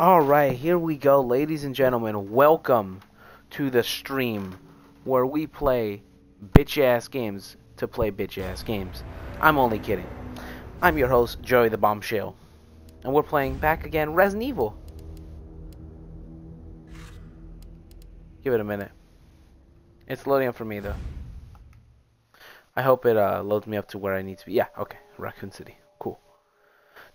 Alright, here we go, ladies and gentlemen. Welcome to the stream where we play bitch ass games to play bitch ass games. I'm only kidding. I'm your host, Joey the Bombshell. And we're playing back again Resident Evil. Give it a minute. It's loading up for me though. I hope it uh, loads me up to where I need to be. Yeah, okay. Raccoon City. Cool.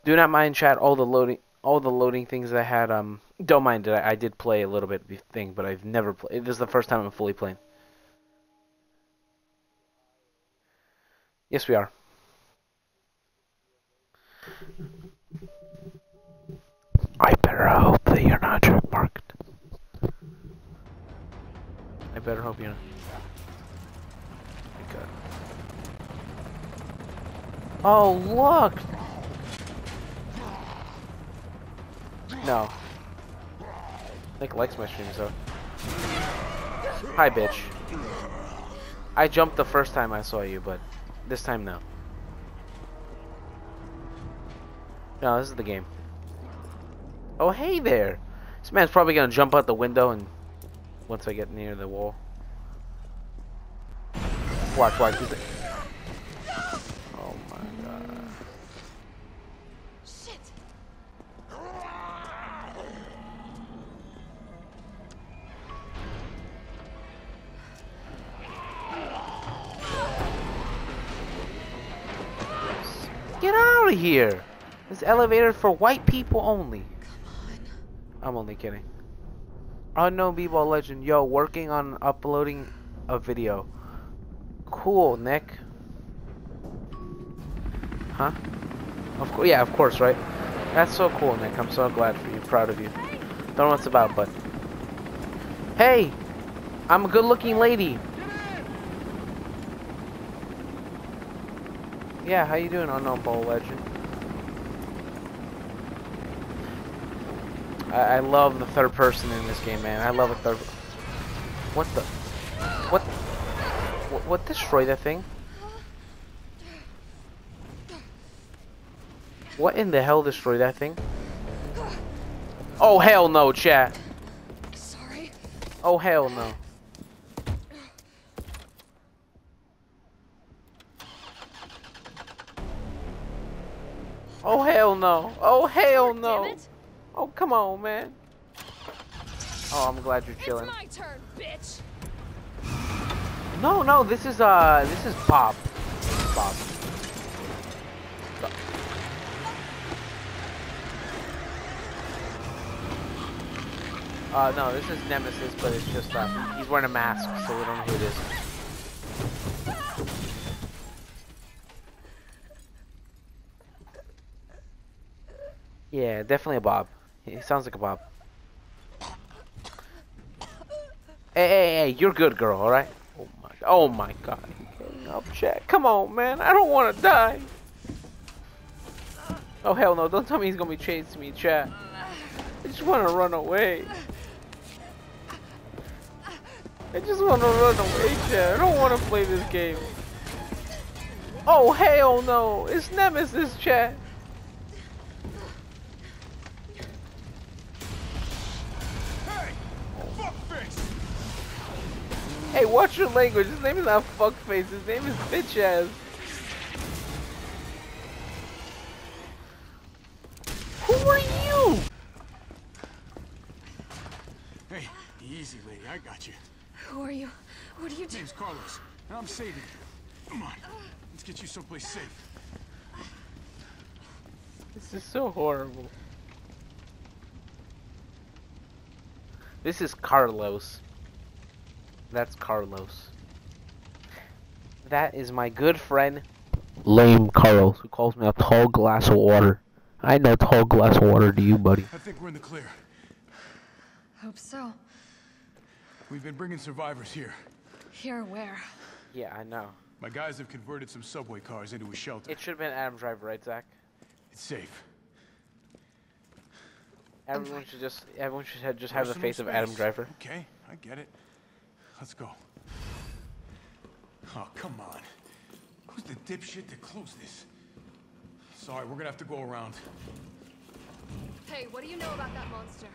Do not mind chat all the loading all the loading things I had. Um, don't mind it. I, I did play a little bit of thing, but I've never played. This is the first time I'm fully playing. Yes, we are. I better hope that you're not check marked. I better hope you're not. Oh, look! No. Nick likes my streams though. Hi, bitch. I jumped the first time I saw you, but this time, no. No, this is the game. Oh, hey there! This man's probably gonna jump out the window and once I get near the wall. Watch, watch. Of here! This elevator for white people only. I'm only kidding. Unknown b-ball legend, yo, working on uploading a video. Cool, Nick. Huh? Of course, yeah, of course, right? That's so cool, Nick. I'm so glad for you, proud of you. Don't know what it's about, but hey, I'm a good-looking lady. Yeah, how you doing, unknown uh, ball legend? I, I love the third person in this game, man. I love a third. What the? What? What, what destroyed that thing? What in the hell destroyed that thing? Oh hell no, chat. Sorry. Oh hell no. Oh hell no. Oh hell no. Oh come on, man. Oh, I'm glad you're chilling. It's my turn, bitch. No, no, this is uh, this is Bob. Bob. Uh, no, this is Nemesis, but it's just uh, he's wearing a mask, so we don't know who it is. Yeah, definitely a Bob. He sounds like a Bob. Hey, hey, hey, you're good, girl, alright? Oh my, oh my god. Up, chat. Come on, man. I don't want to die. Oh, hell no. Don't tell me he's going to be chasing me, chat. I just want to run away. I just want to run away, chat. I don't want to play this game. Oh, hell no. It's Nemesis, chat. Hey, watch your language. His name is not fuckface. His name is bitch ass. Who are you? Hey, easy, lady. I got you. Who are you? What are you My doing? name's Carlos, and I'm saving you. Come on, let's get you someplace safe. This is so horrible. This is Carlos. That's Carlos. That is my good friend, Lame Carlos, who calls me a tall glass of water. I know tall glass of water to you, buddy. I think we're in the clear. Hope so. We've been bringing survivors here. Here, where? Yeah, I know. My guys have converted some subway cars into a shelter. It should have been Adam Driver, right, Zach? It's safe. Everyone should just, everyone should have, just have the Personal face of Adam. Driver. Okay, I get it. Let's go. Oh, come on. Who's the dipshit that closed this? Sorry, we're gonna have to go around. Hey, what do you know about that monster?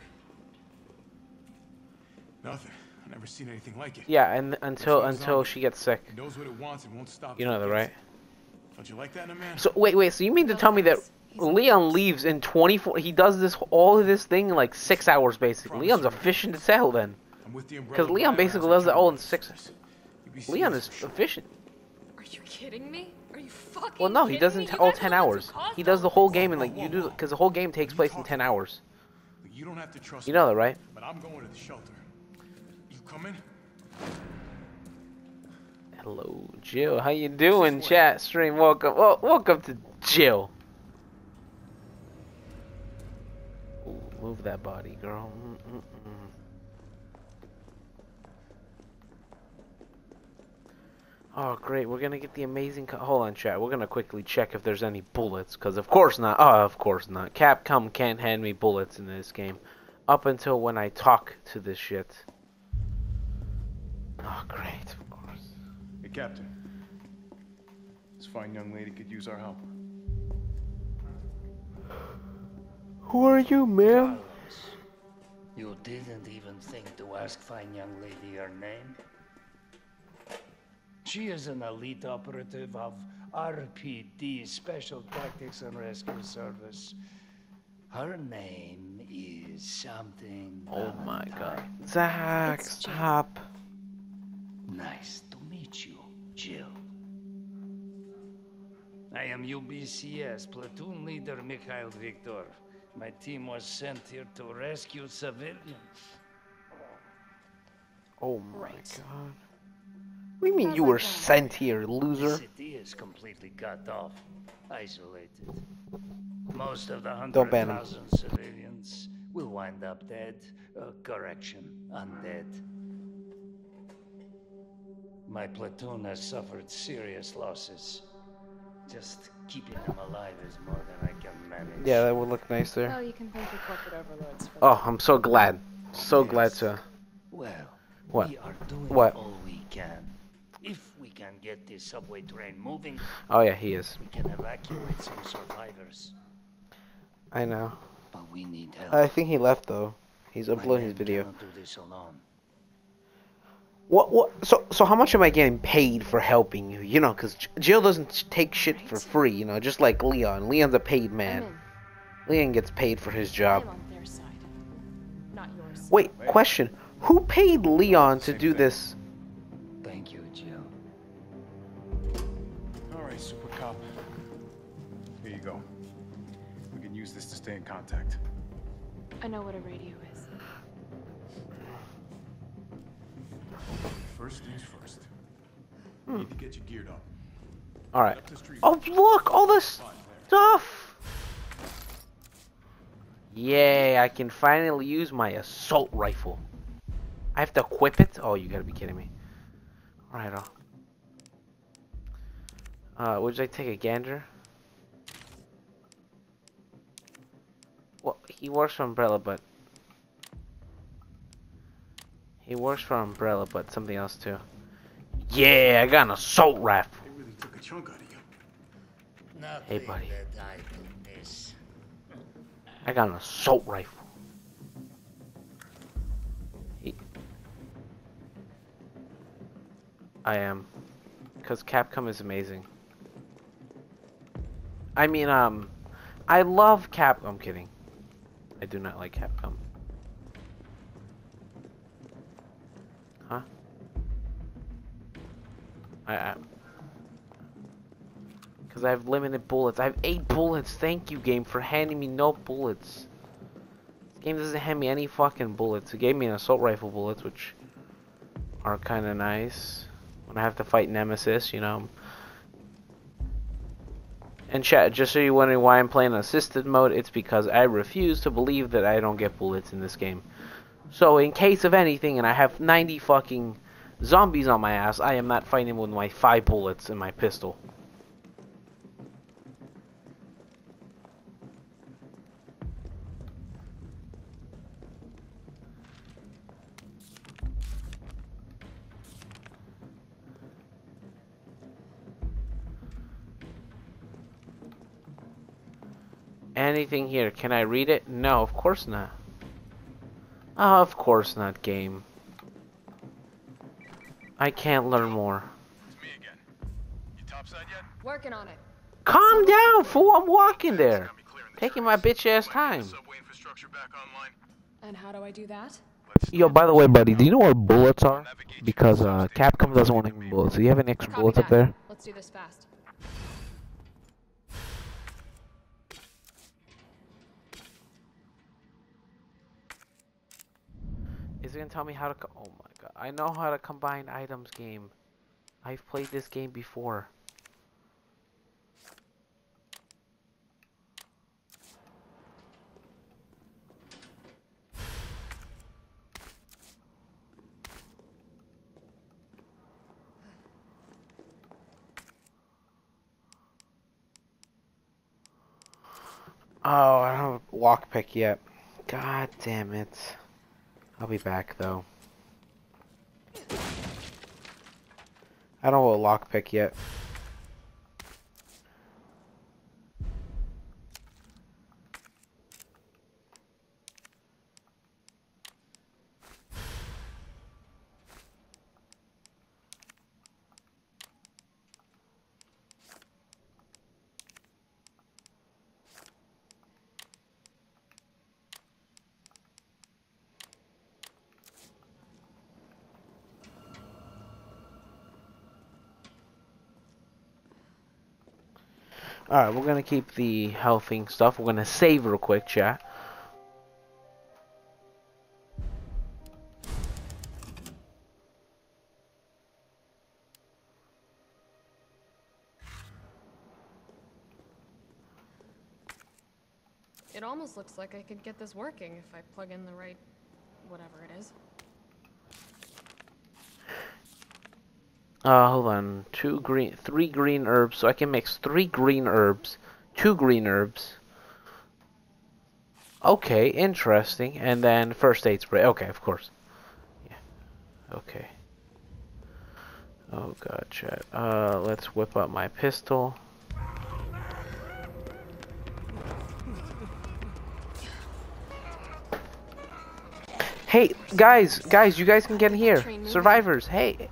Nothing. I've never seen anything like it. Yeah, and until until zombie- she gets sick. It knows what it wants and won't stop. You know it that, right? Don't you like that in a man? So wait, wait. So you mean to tell me that Leon leaves in 24? He does this all of this thing in like six hours, basically. Promise Leon's you. efficient as hell. Then I'm with the umbrella. 'cause Leon basically around does it all in John six- Sisters. You'd be Leon is efficient. Are you kidding me? Are you fucking Well, no, he does it me? in You t- all 10 the ones who hours. He does the whole game in like you do because the whole game takes place in 10 hours. You don't have to trust You me, know that, right? But I'm going to the shelter. You coming? Hello, Jill. How you doing, chat stream? Welcome. Well, welcome to Jill. Ooh, move that body, girl. Mm-mm-mm. Oh, great. We're gonna get the amazing. Co- Hold on, chat. We're gonna quickly check if there's any bullets, because of course not. Oh, of course not. Capcom can't hand me bullets in this game, up until when I talk to this shit. Oh, great. Of course. Hey, Captain. This fine young lady could use our help. Who are you, ma'am? Carlos, you didn't even think to ask fine young lady her name? She is an elite operative of RPD, Special Tactics and Rescue Service. Her name is something. Oh my god. Zach, It's stop. Nice to meet you, Jill. I am UBCS Platoon Leader Mikhail Victor. My team was sent here to rescue civilians. Oh my Right. god. What do you mean you were sent here, loser? The loser? city is completely cut off, isolated. Most of the Don't hundred ban 'em. thousand civilians will wind up dead. Uh, correction, undead. My platoon has suffered serious losses. Just keeping them alive is more than I can manage. Yeah, that would look nice there. Well, you can thank your corporate overlords for Oh, I'm so glad. So glad to. Well, What? we are doing What? all we can. If we can get this subway train moving, Oh yeah, he is. we can evacuate some survivors. I know. But we need help. I think he left though. He's uploading his men video. cannot do this alone. What? What? So, so how much am I getting paid for helping you? You know, because Jill doesn't take shit for free. You know, just like Leon. Leon's a paid man. in. Leon gets paid for his job. On their side, not yours. Wait, question. Who paid Leon to Same do thing. this? Stay in contact. I know what a radio is. First things first. Hmm. Need to get you geared up. All right. Up the street. Oh, look, all this stuff. Yay, I can finally use my assault rifle. I have to equip it? Oh, you gotta be kidding me. Alright, uh. Uh, would you like to take a gander? Well, he works for Umbrella, but... He works for Umbrella, but something else too. Yeah, I got an assault rifle. They really took a chunk out of you. Nothing buddy. I. I got an assault rifle. He- I am. Because Capcom is amazing. I mean, um, I love Cap. I'm kidding. I do not like Capcom. Um, huh? I, I because I have limited bullets. I have eight bullets. Thank you, game, for handing me no bullets. This game doesn't hand me any fucking bullets. It gave me an assault rifle bullets, which are kind of nice. When I have to fight Nemesis, you know. And chat, just so you're wondering why I'm playing assisted mode, it's because I refuse to believe that I don't get bullets in this game. So in case of anything, and I have 90 fucking zombies on my ass, I am not fighting with my 5 bullets in my pistol. Anything here. Can I read it? No, of course not. Oh, of course not, game. I can't learn more. It's me again. You topside yet? Working on it. Calm down, fool. I'm walking there. Got me clearing the Taking my bitch ass time. the subway infrastructure back online? And how do I do that? Yo, by the way, buddy, do you know where bullets are? Because uh. Capcom doesn't want any bullets. Do you have any extra bullets up there? Let's do this fast. Is it gonna tell me how to? Oh my god! I know how to combine items. Game. I've played this game before. Oh, I don't have a lockpick yet. God damn it. I'll be back though. I don't a lockpick yet. Alright, we're gonna keep the healthing stuff. We're gonna save real quick, chat. It almost looks like I could get this working if I plug in the right whatever it is. Uh, hold on. Two green, three green herbs. So I can mix three green herbs, two green herbs. Okay, interesting. And then first aid spray. Okay, of course. Yeah. Okay. Oh god, chat. Uh, let's whip up my pistol. Hey, guys, guys, you guys can get in here. Survivors, hey.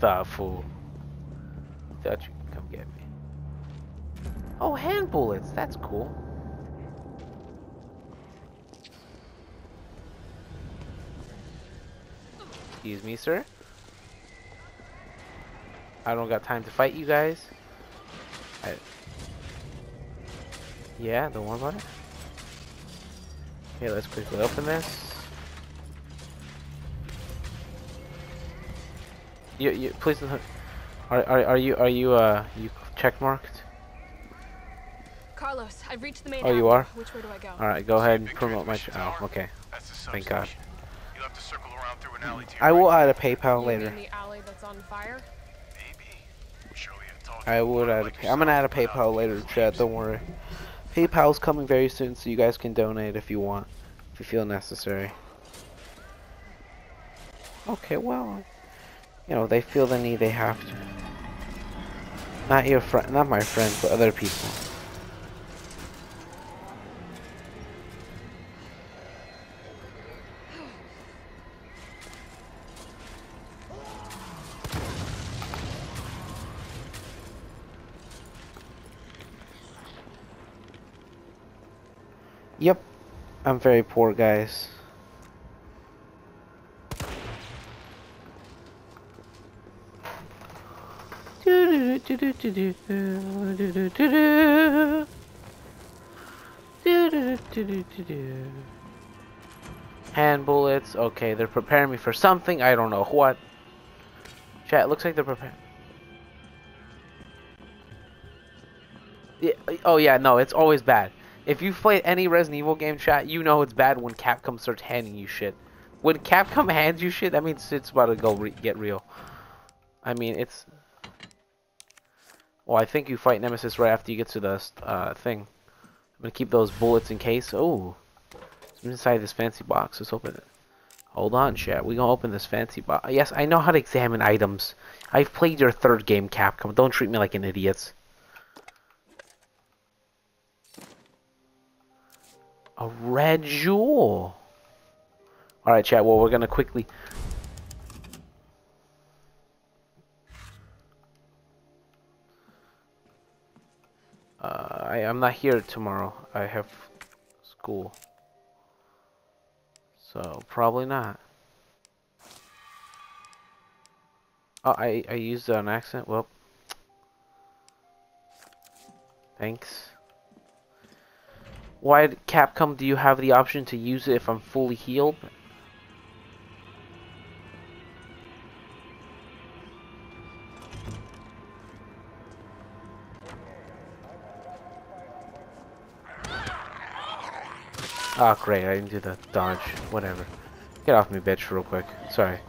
You thought you could come get me. Oh, hand bullets. That's cool. Excuse me, sir. I don't got time to fight you guys. I... Yeah, don't worry about it. Okay, let's quickly open this. You, you, please don't. Are, are, are you, are you, uh, you check marked? Carlos, I've reached the main Oh, you are? Which way do I go? Alright, go ahead and promote my. Ch transmission oh, okay. Thank God. You'll have to circle around through an alley to your I will right. add a PayPal You later. mean the alley that's on fire? Maybe. Show you a tall I would add. A, like pay- I'm gonna add a PayPal later, being chat. Don't worry. PayPal's coming very soon, so you guys can donate if you want, if you feel necessary. Okay, well, you know they feel the need, they have to. Not your friend, not my friends, but other people. Yep, I'm very poor, guys. Hand bullets. Okay, they're preparing me for something. I don't know what. Chat, looks like they're preparing. Yeah, oh yeah, no, it's always bad. If you've played any Resident Evil game, chat, you know it's bad when Capcom starts handing you shit. When Capcom hands you shit, that means it's about to go re get real. I mean, it's. Well, I think you fight Nemesis right after you get to the uh, thing. I'm gonna keep those bullets in case. Oh, inside this fancy box. Let's open it. Hold on, chat. We gonna open this fancy box. Yes, I know how to examine items. I've played your third game, Capcom. Don't treat me like an idiot. A red jewel. Alright, chat. Well, we're gonna quickly... Uh, I, I'm not here tomorrow. I have school. So, probably not. Oh, I, I used an accent. Well, thanks. Why, Capcom, do you have the option to use it if I'm fully healed? Oh, great. I didn't do the dodge. Whatever. Get off me, bitch, real quick. Sorry.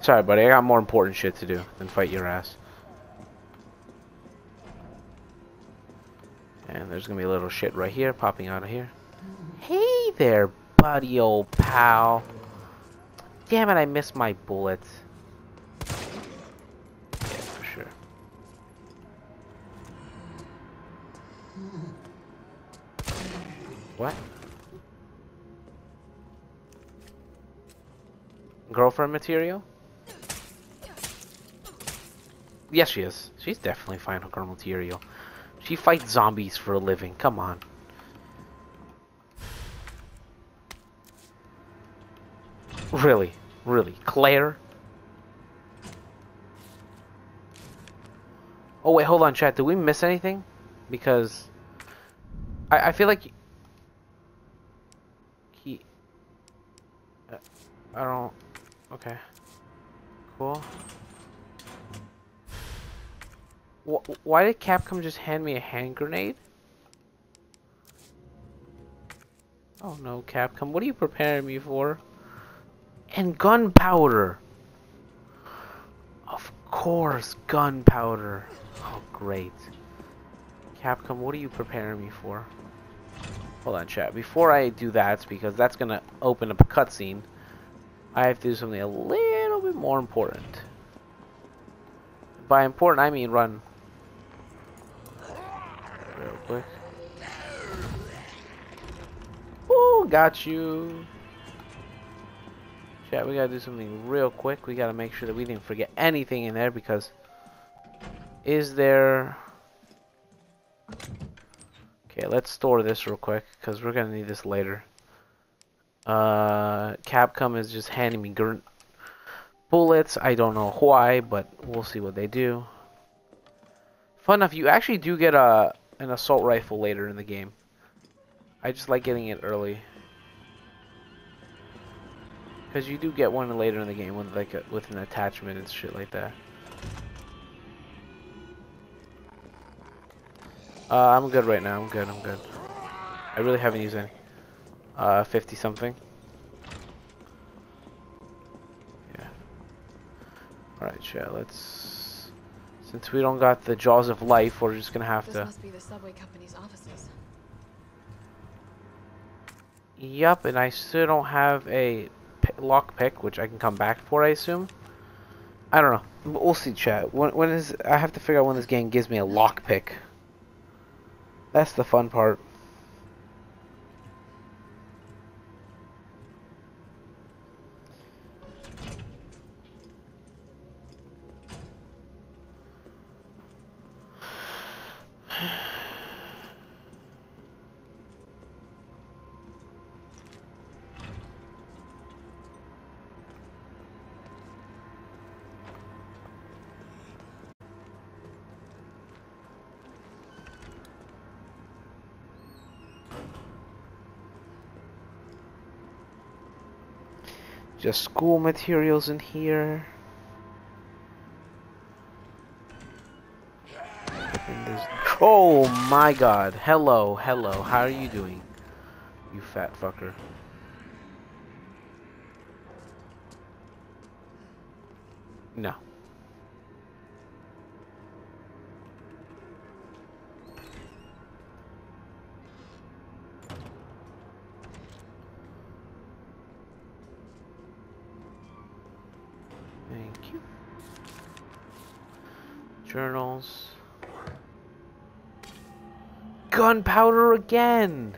Sorry, buddy. I got more important shit to do than fight your ass. And there's gonna be a little shit right here, popping out of here. Hey there, buddy, old pal. Damn it, I missed my bullets. Yeah, for sure. What? Girlfriend material? Yes, she is. She's definitely final girl material. She fights zombies for a living. Come on. Really? Really? Claire? Oh, wait, hold on, chat. Did we miss anything? Because... I, I feel like... He... Uh, I don't... Okay. Cool. Wh why did Capcom just hand me a hand grenade? Oh no, Capcom, what are you preparing me for? And gunpowder! Of course, gunpowder. Oh, great. Capcom, what are you preparing me for? Hold on, chat. Before I do that, because that's gonna open up a cutscene, I have to do something a little bit more important. By important, I mean run. Real quick. Ooh, got you. Chat, we gotta do something real quick. We gotta make sure that we didn't forget anything in there because... Is there... Okay, let's store this real quick because we're gonna need this later. Uh, Capcom is just handing me bullets. I don't know why, but we'll see what they do. Fun enough, you actually do get a an assault rifle later in the game. I just like getting it early. Because you do get one later in the game with like a, with an attachment and shit like that. Uh, I'm good right now. I'm good. I'm good. I really haven't used any. Uh, 50 something. Yeah. Alright, yeah, let's... Since we don't got the jaws of life, we're just gonna have this to... must be the subway company's offices. Yup, and I still don't have a lock pick, which I can come back for, I assume. I don't know. We'll see, chat. When, when is... I have to figure out when this game gives me a lock pick. That's the fun part. School materials in here. Oh my god. Hello, hello. How are you doing? You fat fucker. Again!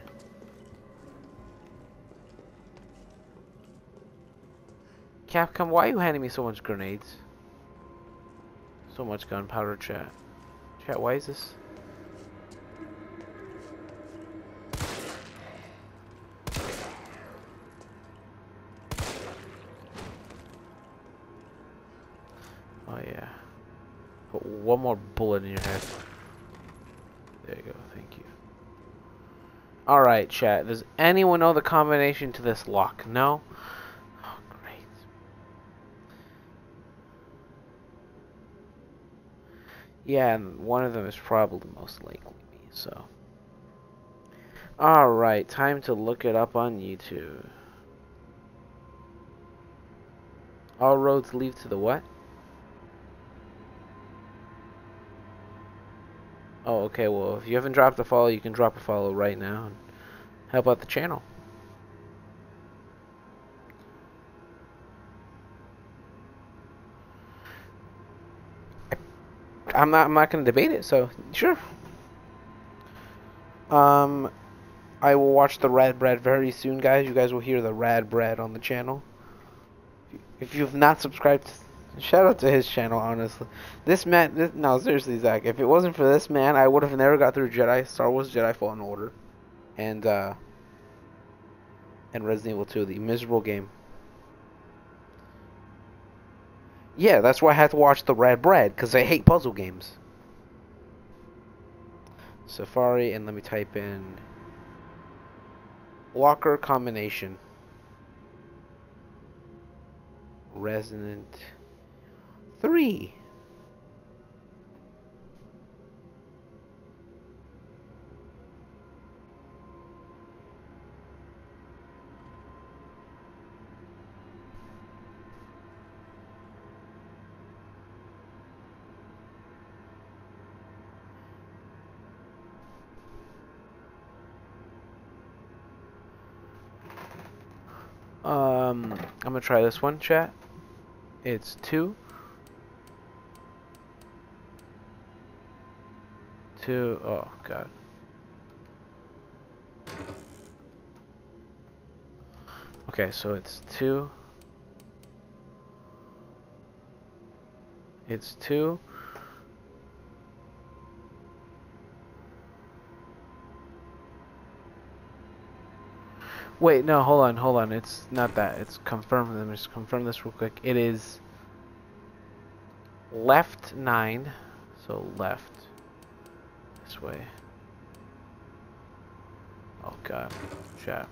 Capcom, why are you handing me so much grenades? So much gunpowder, chat. Chat, why is this? Oh yeah. Put one more bullet in your head. There you go, thank you. Alright, chat. Does anyone know the combination to this lock? No? Oh, great. Yeah, and one of them is probably most likely me, so. Alright, time to look it up on YouTube. All roads lead to the what? Oh, okay, well, if you haven't dropped a follow, you can drop a follow right now help out the channel. I'm not I'm not gonna debate it, so sure. Um I will watch the RadBrad very soon, guys. You guys will hear the RadBrad on the channel. If you've not subscribed, shout out to his channel, honestly. This man, this, no, seriously, Zach. If it wasn't for this man, I would have never got through Jedi, Star Wars Jedi Fallen Order, and uh, and Resident Evil 2, the miserable game. Yeah, that's why I had to watch the RadBrad because I hate puzzle games. Safari, and let me type in Walker combination. Resident 3. Um, I'm gonna try this one, chat. It's two. Two, oh god. Okay, so it's two. It's two. Wait, no, hold on, hold on. It's not that. It's confirm. Let me just confirm this real quick. It is left nine, so left this way. Oh god, chat.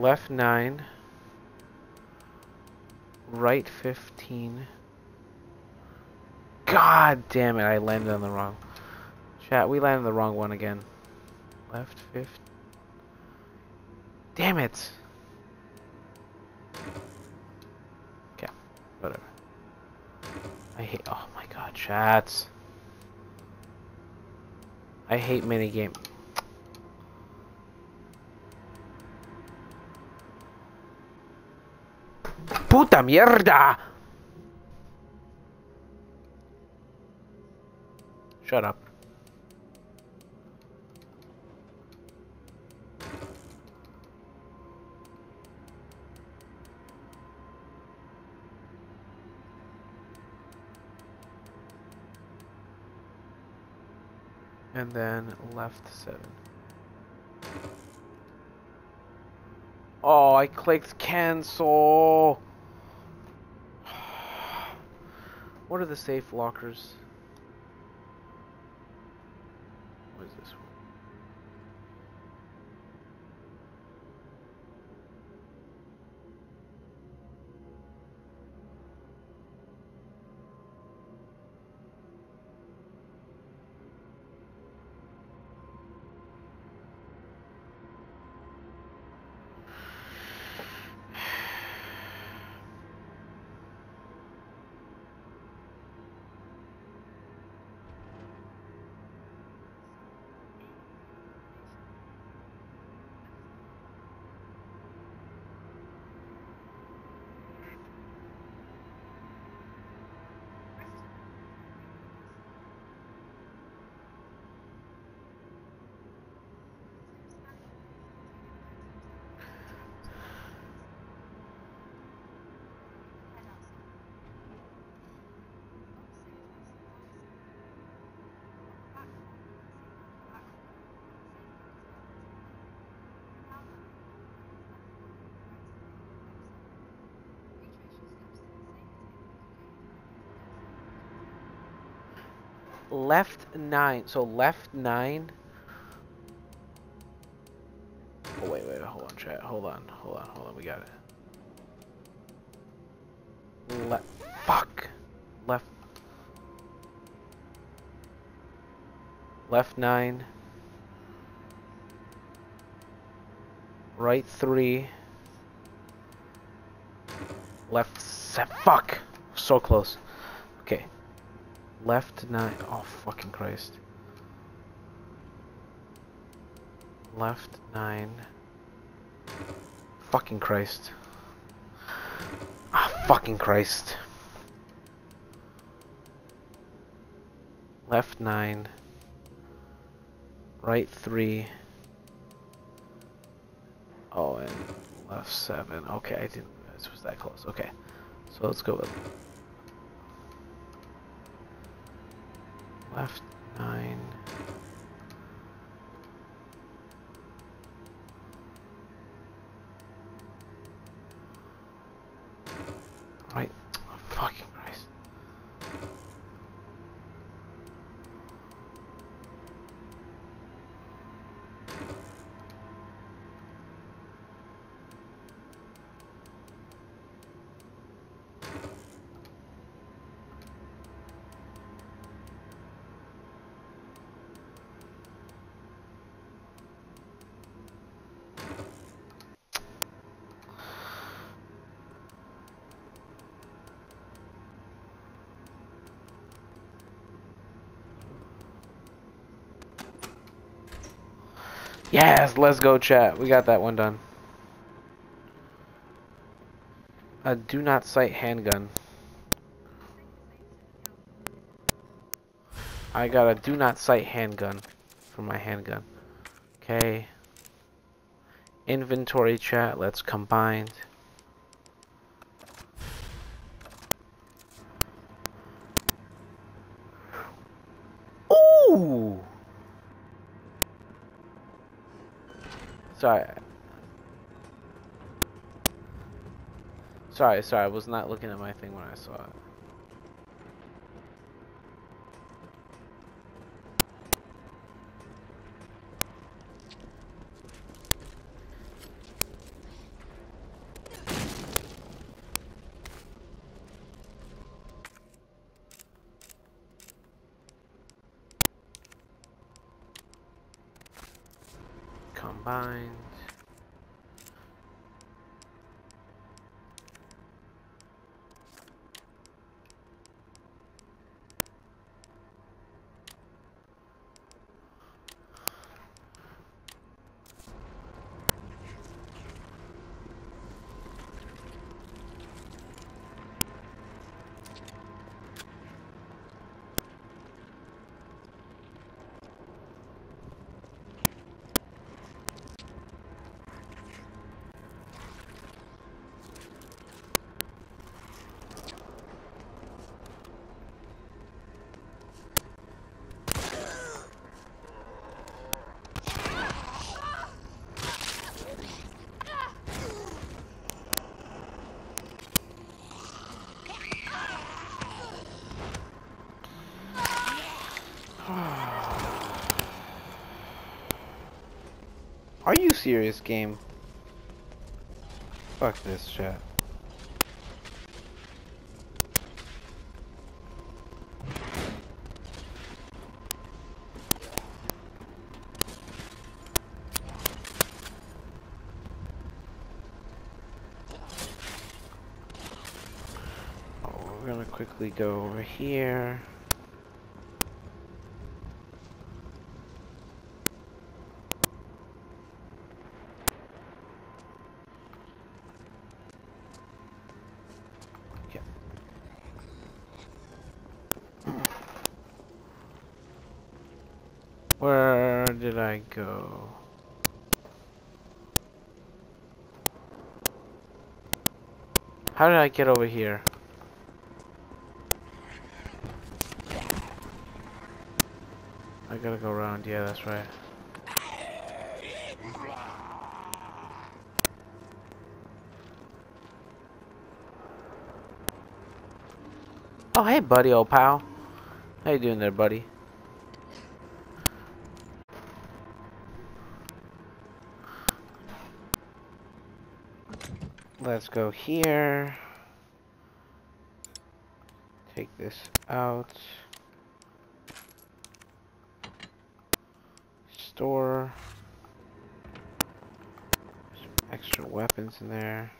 Left nine, right fifteen. God damn it! I landed on the wrong. Chat, we landed the wrong one again. Left fifth. Damn it! Okay, whatever. I hate. Oh my god, chats. I hate minigame. Puta mierda! Shut up. And then left 7. Oh, I clicked cancel. What are the safe lockers? Left nine. So left nine. Oh wait, wait, hold on, chat. Hold on, hold on, hold on. We got it. Left. Fuck. Left. Left nine. Right three. Left seven. Fuck. So close. Left nine. Oh fucking Christ. Left nine. Fucking Christ. Ah, fucking Christ. Left nine. Right three. Oh, and left seven. Okay, I didn't realize it was that close. Okay. So let's go with left nine. Right. Oh, fucking Christ. Yes, let's go chat. We got that one done. A do not sight handgun. I got a do not sight handgun for my handgun. Okay. Inventory chat, let's combine. Ooh! Sorry. Sorry, sorry, I was not looking at my thing when I saw it. Combined. Are you serious, game? Fuck this chat. Oh, we're gonna quickly go over here. Okay. Where did I go? How did I get over here? I gotta go around, yeah, that's right. Oh, hey, buddy, old pal. How you doing there, buddy? Let's go here. Take this out. Store. Some extra weapons in there.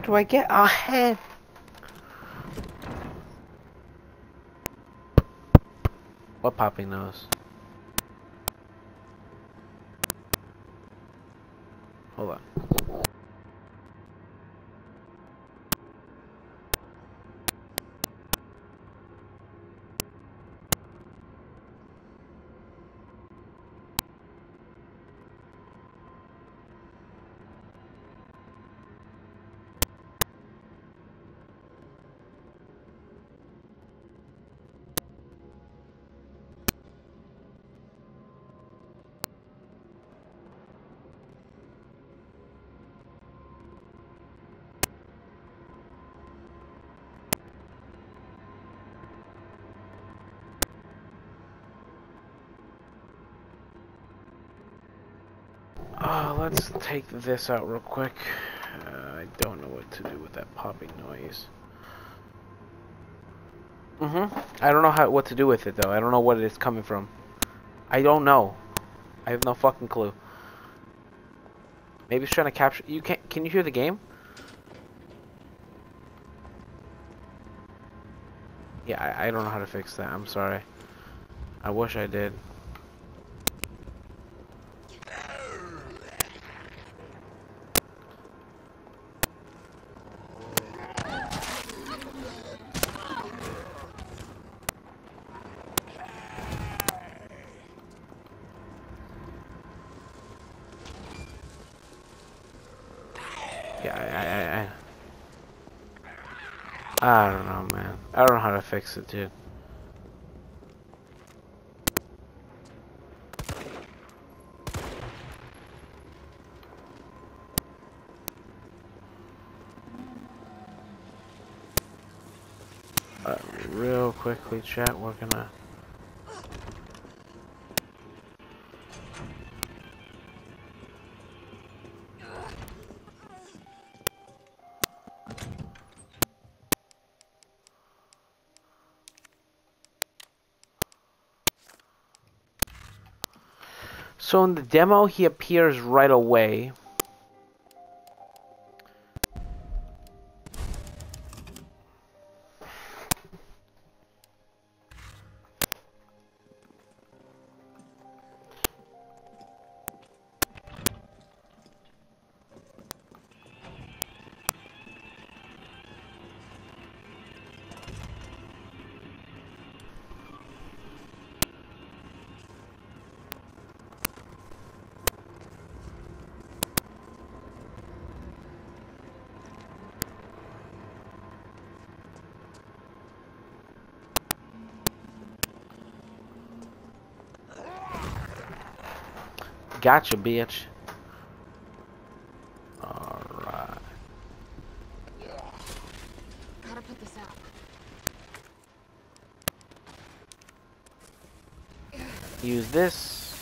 What do I get? A head. What popping nose? Hold on. Uh, let's take this out real quick. Uh, I don't know what to do with that popping noise. Mm-hmm. I don't know how what to do with it though. I don't know what it is coming from. I don't know. I have no fucking clue. Maybe it's trying to capture. You can Can you hear the game? Yeah, I, I don't know how to fix that. I'm sorry. I wish I did. Yeah, I, I, I, I don't know, man. I don't know how to fix it, dude. Uh, real quickly, chat, we're gonna... So in the demo, he appears right away. Gotcha, bitch. Alright. Gotta put this out. Use this.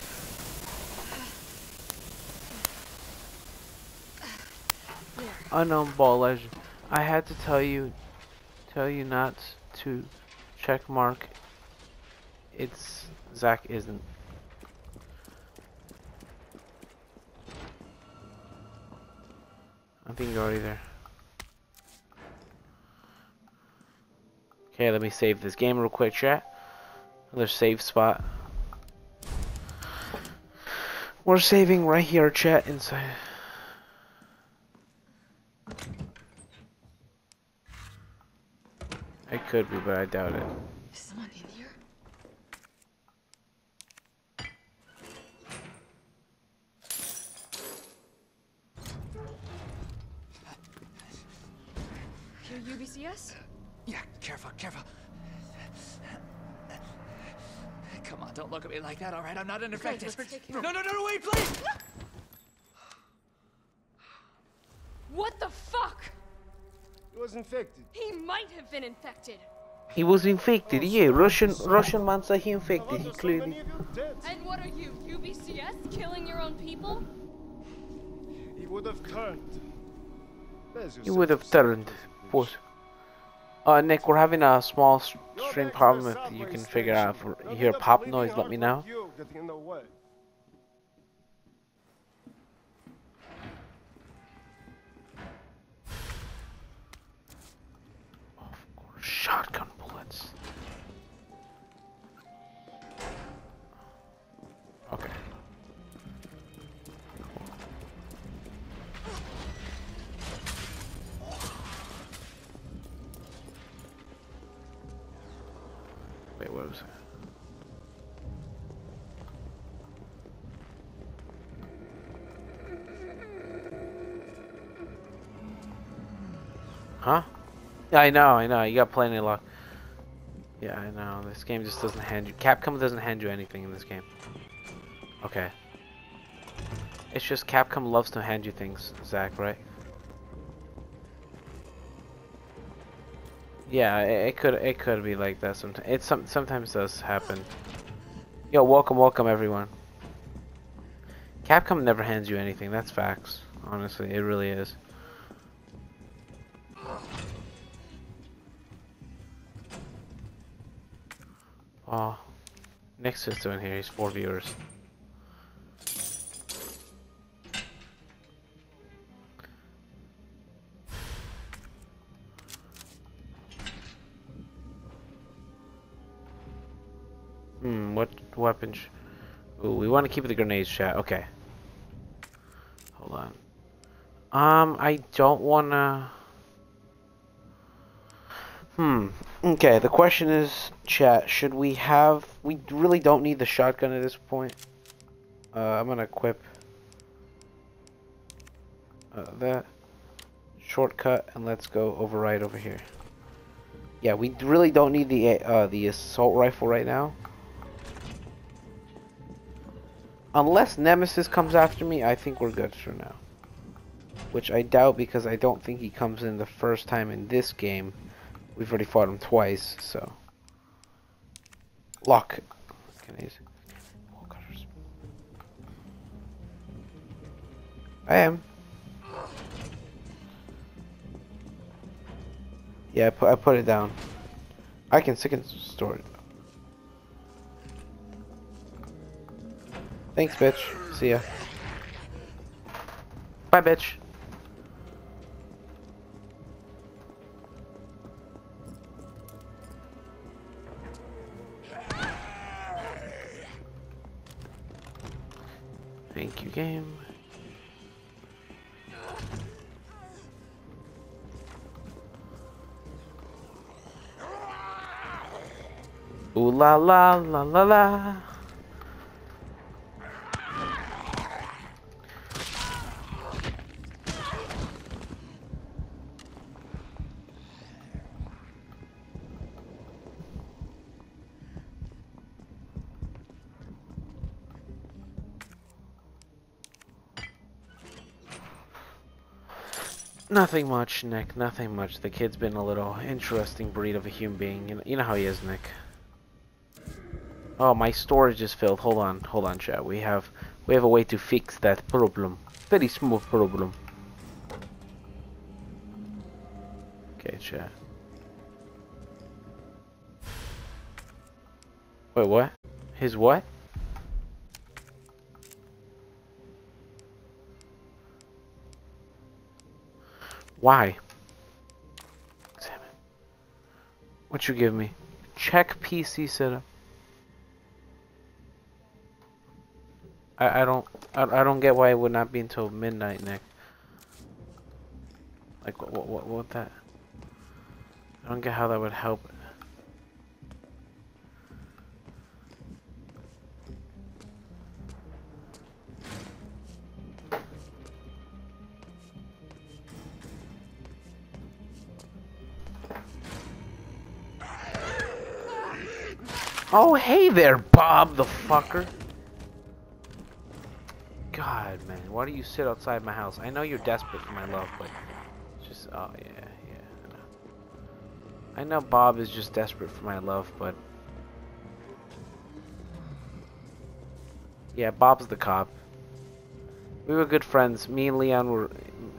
Unknown ball legend. I had to tell you, tell you not to check mark. It's Zach isn't. I think go either. Okay, let me save this game real quick, chat. Another save spot. We're saving right here, chat, inside. I could be, but I doubt it. Is someone in here? Here, UBCS? Yeah, careful, careful. Come on. don't look at me like that, all right? I'm not Besides, unaffected. let's take care No, no, no, no, wait, please! What the fuck? He was infected. He might have been infected. He was infected. Yeah, Russian Russian man said he infected. He How are so clearly. many you dead? And what are you, UBCS? Killing your own people? He would have turned. There's your He would have turned. self-preservation. Uh, Nick, we're having a small stream problem. If you can figure out if station. you hear a pop noise, let me heart know. Like you getting in the way. I know, I know. You got plenty of luck. Yeah, I know. This game just doesn't hand you. Capcom doesn't hand you anything in this game. Okay. It's just Capcom loves to hand you things, Zach, right? Yeah, it, it could it could be like that sometimes. It some sometimes does happen. Yo, welcome, welcome everyone. Capcom never hands you anything. That's facts. Honestly, it really is. Oh, next just doing here. He's four viewers. Hmm, what weapon? sh- Ooh, we want to keep the grenades chat. Okay. Hold on. Um, I don't wanna. Hmm. Okay, the question is, chat, should we have... We really don't need the shotgun at this point. Uh, I'm gonna equip... Uh, that. Shortcut, and let's go override over here. Yeah, we really don't need the, uh, the assault rifle right now. Unless Nemesis comes after me, I think we're good for now. Which I doubt because I don't think he comes in the first time in this game. We've already fought him twice, so. Lock. I am. Yeah, I put, I put it down. I can second store it. Thanks, bitch. See ya. Bye, bitch. Thank you, game. Ooh la la la la la. Nothing much, Nick. Nothing much. The kid's been a little interesting breed of a human being. You know, how he is, Nick. Oh, my storage is filled. Hold on, hold on, chat. We have we have a way to fix that problem. Very small problem. Okay, chat. Wait, what? His what? Why? Examine. What you give me? Check PC setup. I, I don't I, I don't get why it would not be until midnight, Nick. Like what what what, what that? I don't get how that would help. Oh, hey there, Bob the fucker. God, man, why do you sit outside my house? I know you're desperate for my love, but just, oh yeah, yeah. I know. Bob is just desperate for my love, but yeah, Bob's the cop. We were good friends. Me and Leon were,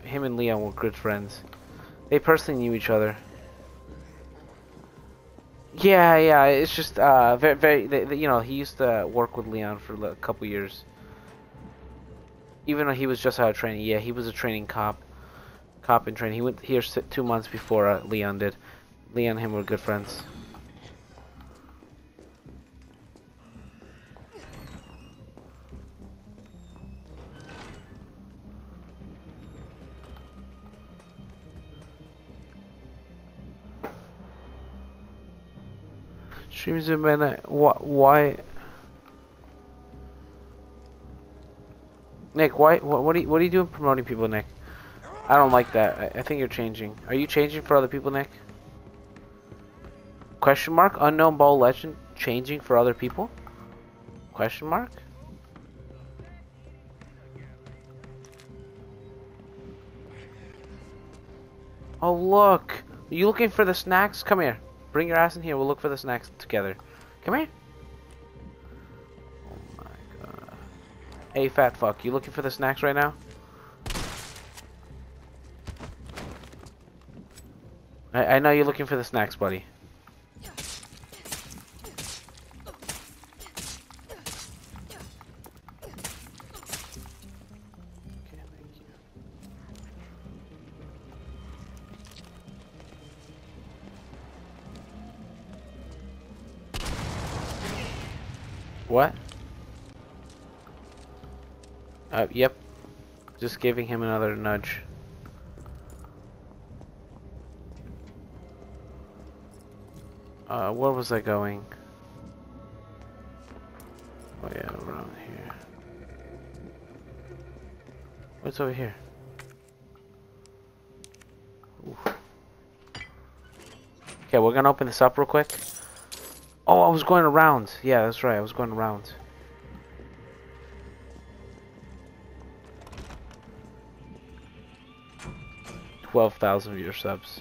him and Leon were good friends. They personally knew each other. Yeah, yeah, it's just uh, very, very. They, they- you know, he used to work with Leon for a couple years. Even though he was just out of training, yeah, he was a training cop, cop in training. He went here two months before uh, Leon did. Leon and him were good friends. Streams have been uh, wh- why? Nick, why? What, what are you? What are you doing promoting people, Nick? I don't like that. I, I think you're changing. Are you changing for other people, Nick? Question mark? Unknown ball legend changing for other people? Question mark? Oh look! Are you looking for the snacks? Come here. Bring your ass in here. We'll look for the snacks together. Come here. Oh my god. Hey, fat fuck. You looking for the snacks right now? I, I know you're looking for the snacks, buddy. Uh, yep. Just giving him another nudge. Uh, where was I going? Oh yeah, around here. What's over here? Oof. Okay, we're gonna open this up real quick. Oh, I was going around. Yeah, that's right. I was going around. Twelve thousand viewer subs.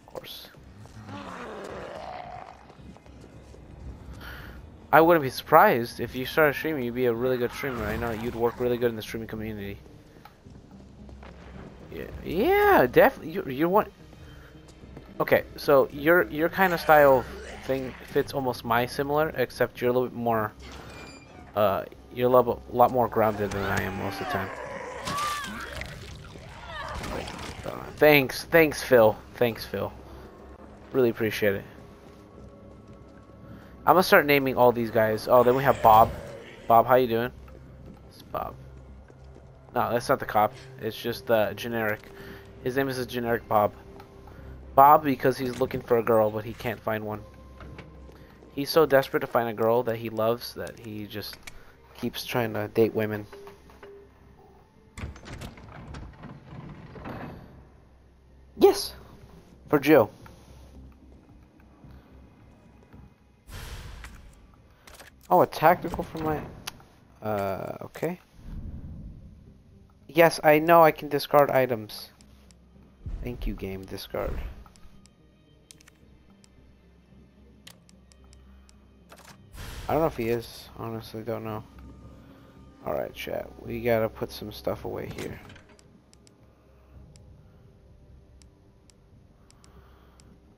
Of course. I wouldn't be surprised if you started streaming. You'd be a really good streamer. I know you'd work really good in the streaming community. Yeah, yeah, definitely. You, you're one. Okay, so your your kind of style thing fits almost my similar, except you're a little bit more. Uh, you're a bit, lot more grounded than I am most of the time. Uh, thanks, thanks, Phil. Thanks, Phil. Really appreciate it. I'm gonna start naming all these guys. Oh, then we have Bob. Bob, how you doing? It's Bob. No, that's not the cop. It's just uh, generic. His name is a generic Bob. Bob because he's looking for a girl, but he can't find one. He's so desperate to find a girl that he loves that he just keeps trying to date women. Yes, for Jill. Oh, a tactical for my. Uh, okay. Yes, I know I can discard items. Thank you, game. Discard. I don't know if he is. Honestly, don't know. Alright, chat. We gotta put some stuff away here.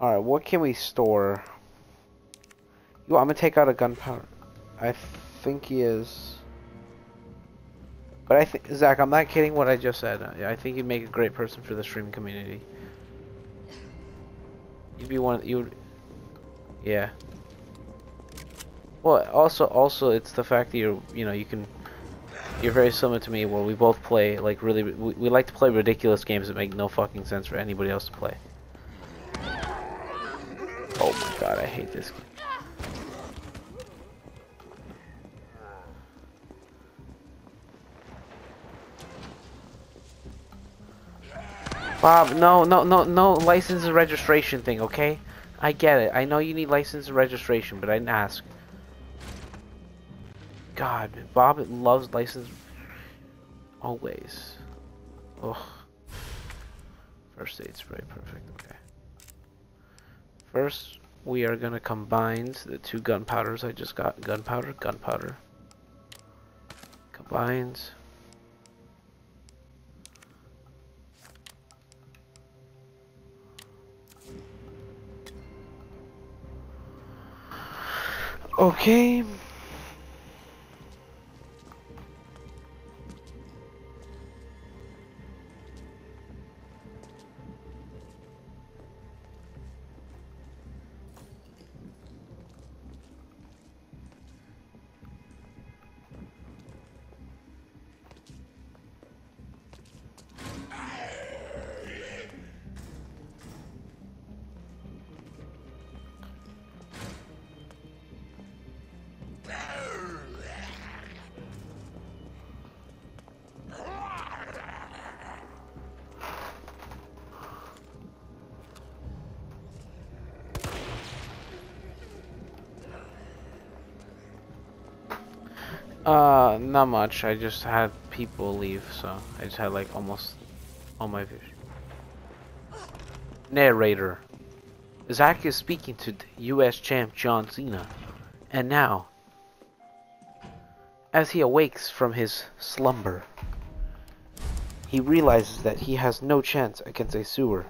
Alright, what can we store? I'm gonna take out a gunpowder. I think he is. But I think, Zach, I'm not kidding what I just said. Uh, I I think you'd make a great person for the stream community. You'd be one, you yeah. Well, also, also, it's the fact that you're, you know, you can, you're very similar to me, where we both play, like, really, we, we like to play ridiculous games that make no fucking sense for anybody else to play. God, I hate this. Bob, no, no, no, no license and registration thing, okay? I get it. I know you need license and registration, but I didn't ask. God, Bob loves license. Always. Ugh. First aid spray, perfect. Okay. First, we are gonna combine the two gunpowders I just got. Gunpowder, gunpowder. Combines. Okay. Not much. I just had people leave, so I just had like almost all my vision. Narrator. Zack is speaking to U.S. champ John Cena. And now, as he awakes from his slumber, he realizes that he has no chance against a sewer.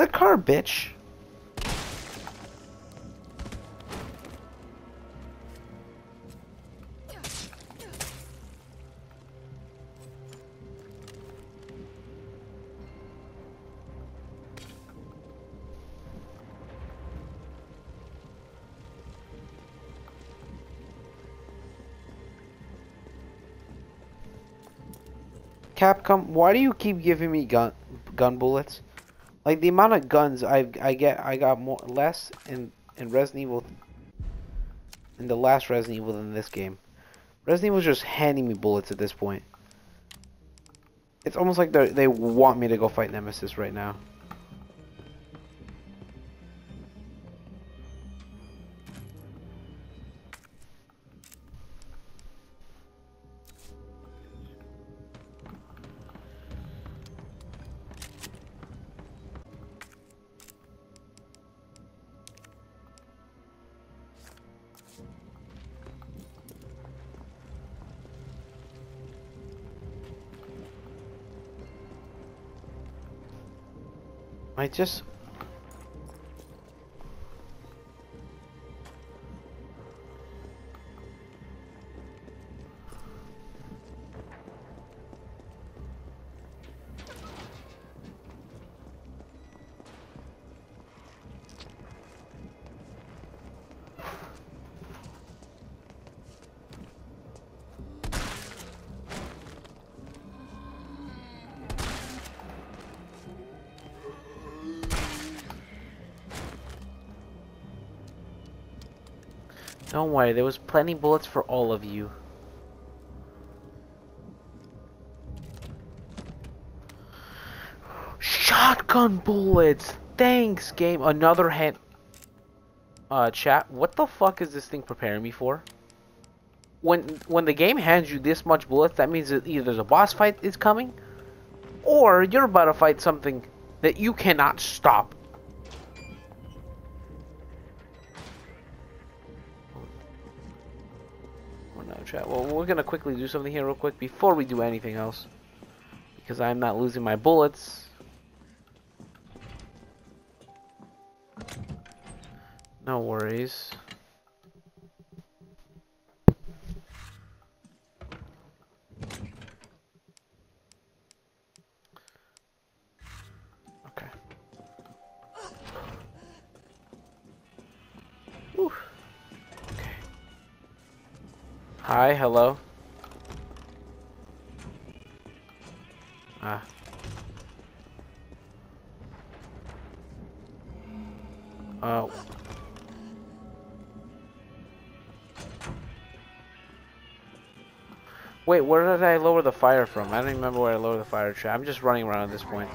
The car, bitch? Capcom, why do you keep giving me gun gun bullets? Like the amount of guns I I get, I got more less in in Resident Evil, in the last Resident Evil than this game. Resident Evil's just handing me bullets at this point. It's almost like they they want me to go fight Nemesis right now. Just worry, there was plenty bullets for all of you. Shotgun bullets! Thanks, game. Another hand. Uh, chat, what the fuck is this thing preparing me for? When when the game hands you this much bullets, that means that either there's a boss fight is coming, or you're about to fight something that you cannot stop. Well, gonna quickly do something here real quick before we do anything else. Because I'm not losing my bullets. Where did I lower the fire from? I don't even remember where I lowered the fire trap. I'm just running around at this point.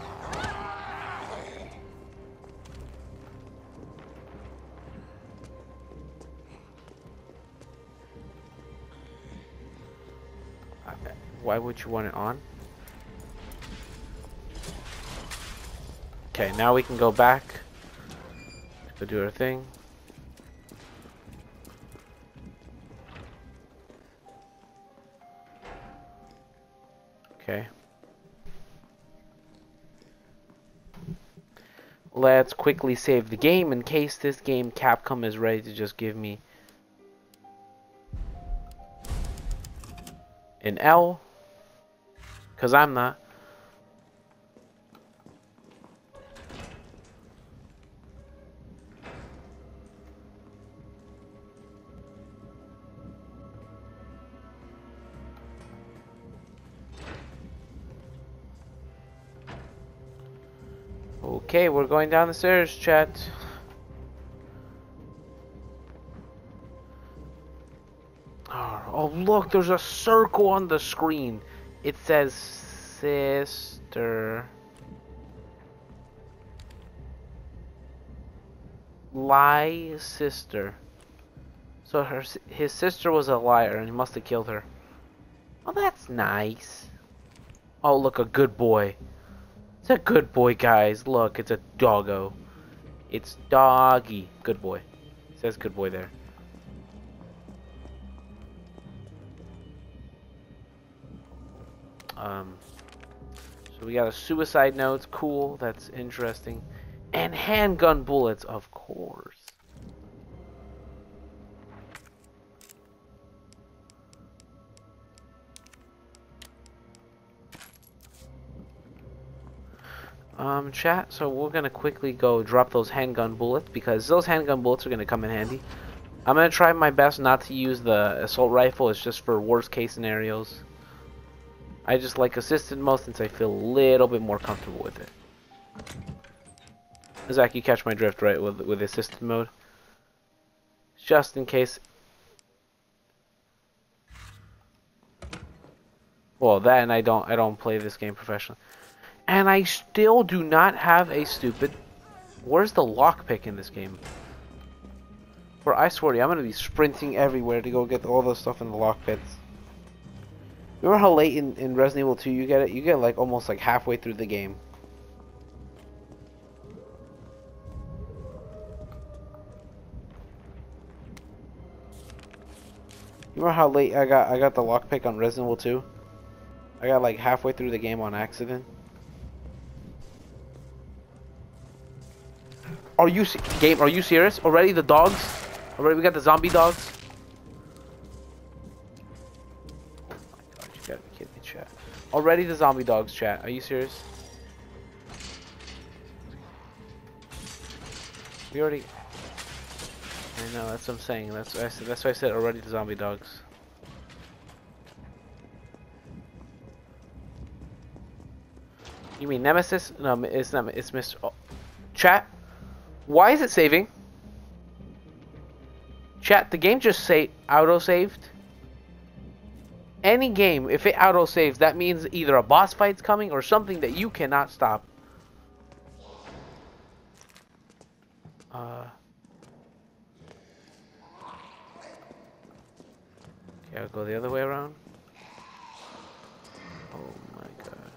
Why would you want it on? Okay, now we can go back. Go do our thing. Let's quickly save the game in case this game Capcom is ready to just give me an L. Because I'm not. Going down the stairs, chat. Oh, oh, look, there's a circle on the screen. It says sister. Lie sister. So her his sister was a liar and he must have killed her. Oh, that's nice. Oh, look, a good boy. It's a good boy, guys. Look, it's a doggo. It's doggy. Good boy. It says good boy there. Um, so we got a suicide note. Cool. That's interesting. And handgun bullets, of course. Um, chat, so we're gonna quickly go drop those handgun bullets because those handgun bullets are gonna come in handy. I'm gonna try my best not to use the assault rifle, it's just for worst case scenarios. I just like assisted most since I feel a little bit more comfortable with it. Zach, you catch my drift, right, with, with assisted mode? Just in case... Well, that and I don't, I don't play this game professionally. And I still do not have a stupid... Where's the lockpick in this game? Where I swear to you, I'm going to be sprinting everywhere to go get all the stuff in the lockpits. Remember how late in, in Resident Evil 2 you get it? You get like almost like halfway through the game. You remember how late I got I got the lockpick on Resident Evil 2? I got like halfway through the game on accident. Are you game? Are you serious? Already the dogs? Already we got the zombie dogs? Oh my me, chat. Already the zombie dogs, chat. Are you serious? We already. I know. That's what I'm saying. That's why I said. That's why I said already the zombie dogs. You mean Nemesis? No, it's not. It's Mr. Oh. Chat. Why is it saving? Chat, the game just say auto-saved. Any game, if it auto-saves, that means either a boss fight's coming or something that you cannot stop. Uh... Okay, I'll go the other way around. Oh my god.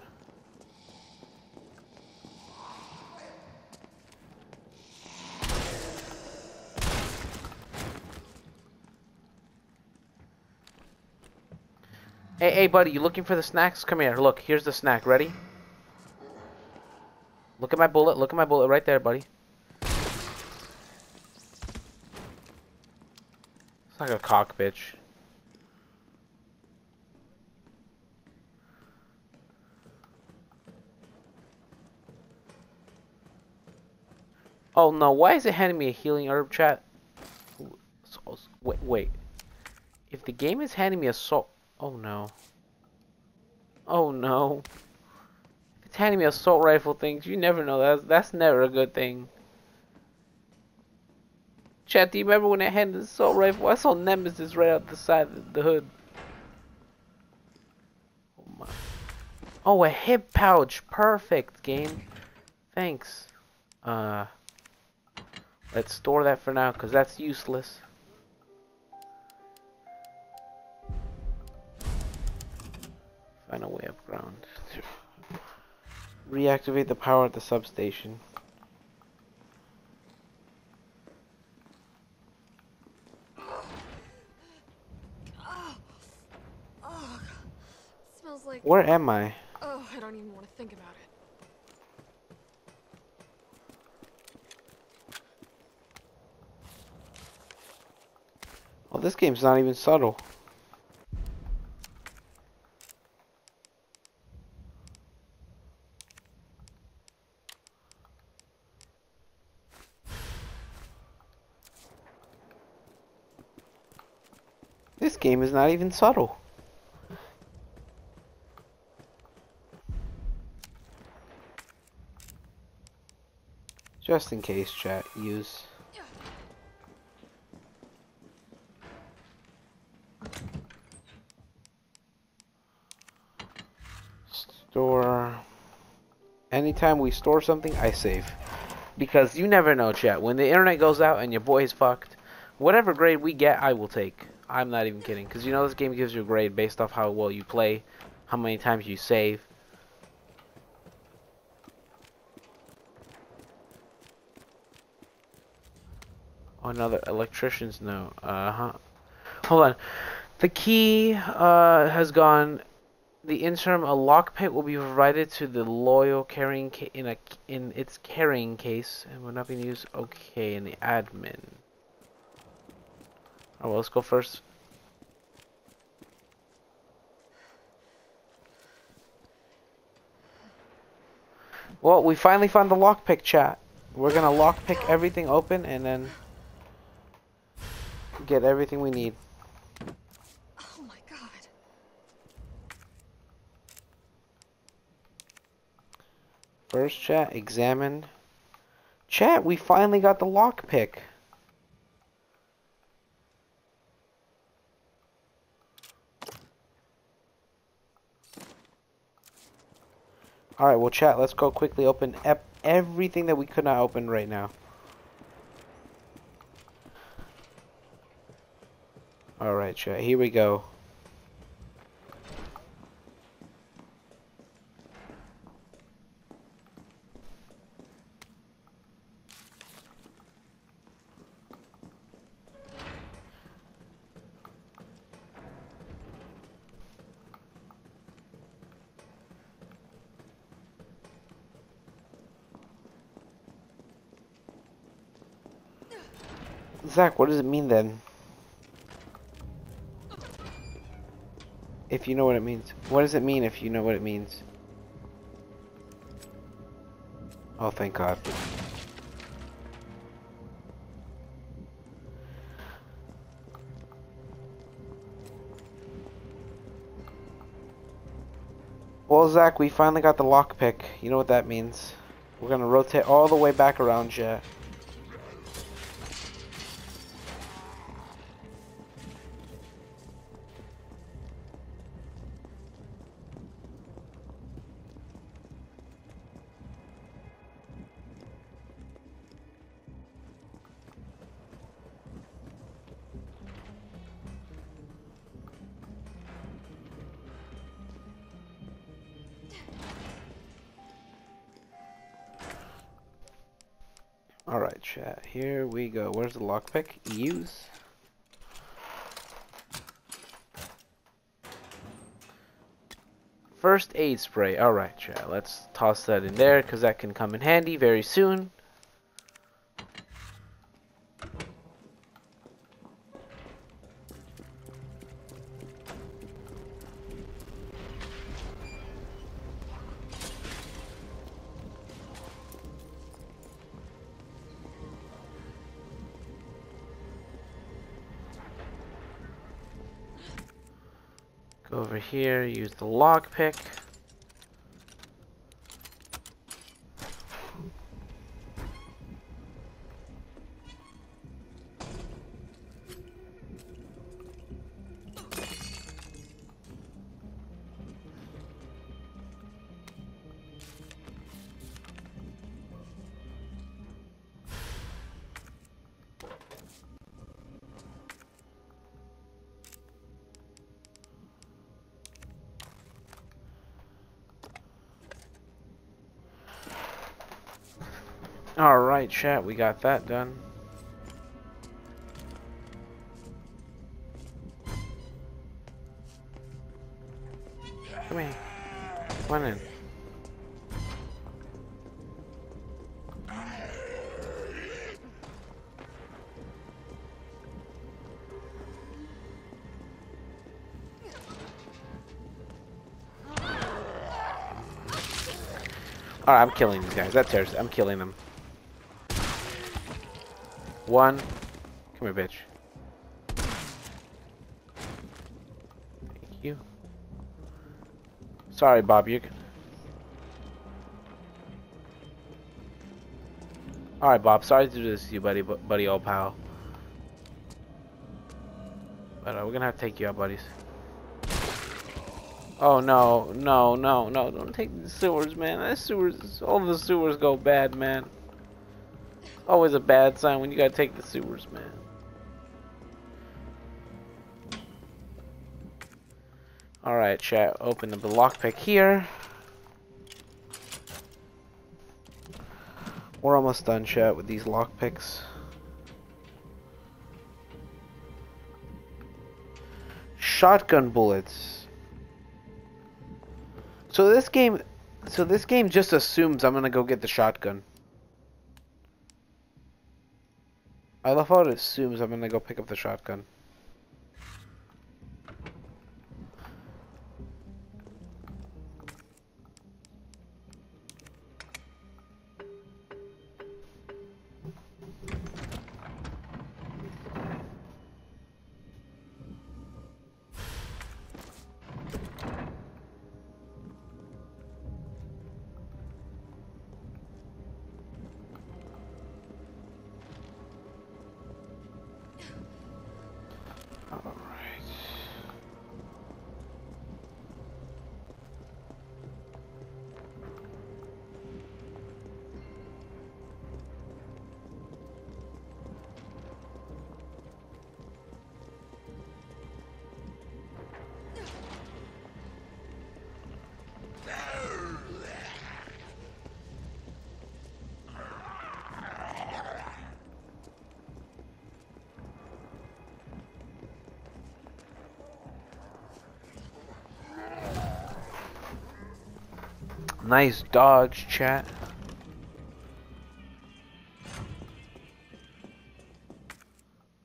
Hey, hey, buddy, you looking for the snacks? Come here. Look, here's the snack. Ready? Look at my bullet. Look at my bullet right there, buddy. It's like a cock, bitch. Oh no, why is it handing me a healing herb chat? Wait, wait. If the game is handing me assault... Oh no. Oh no. It's handing me assault rifle things, you never know. That's, that's never a good thing. Chat, do you remember when it handed the assault rifle? I saw Nemesis right out the side of the hood. Oh my. Oh, a hip pouch. Perfect, game. Thanks. Uh, let's store that for now, because that's useless. Find a way up ground. Reactivate the power at the substation. Smells like. Where am I? Oh, I don't even want to think about it. Well, this game's not even subtle. Game is not even subtle. Just in case, chat, use. Store. Anytime we store something, I save. Because you never know, chat. When the internet goes out and your boy is fucked, whatever grade we get, I will take. I'm not even kidding. Because you know this game gives you a grade based off how well you play, how many times you save. Oh, another electrician's note. Uh huh. Hold on. The key uh, has gone. The interim, a lockpick will be provided to the loyal carrying ca in a in its carrying case and will not be used. Okay, in the admin. Oh, well, let's go first. Well, we finally found the lockpick chat. We're gonna lockpick everything open and then get everything we need. Oh my god. First chat, examine. Chat, we finally got the lockpick. Alright, well chat, let's go quickly open everything that we could not open right now. Alright chat, here we go. Zach, what does it mean then? If you know what it means. What does it mean if you know what it means? Oh, thank God. Well, Zach, we finally got the lockpick. You know what that means. We're gonna rotate all the way back around, Jet. Lockpick? Use. First aid spray. Alright, chat. Let's toss that in there because that can come in handy very soon. Lockpick. Chat, we got that done. Come here. Come on in. Alright, I'm killing these guys. That's theirs. I'm killing them. One. Come here, bitch. Thank you. Sorry, Bob. You. All right, Bob. Sorry to do this to you, buddy, bu- buddy, old pal. But uh, we're gonna have to take you out, buddies. Oh no, no, no, no! Don't take the sewers, man. That sewers, all the sewers go bad, man. Always a bad sign when you gotta take the sewers, man. Alright, chat, open up the lockpick here. We're almost done, chat, with these lockpicks. Shotgun bullets. So this game, so this game just assumes I'm gonna go get the shotgun. I love how it assumes I'm gonna go pick up the shotgun. Nice dodge, chat.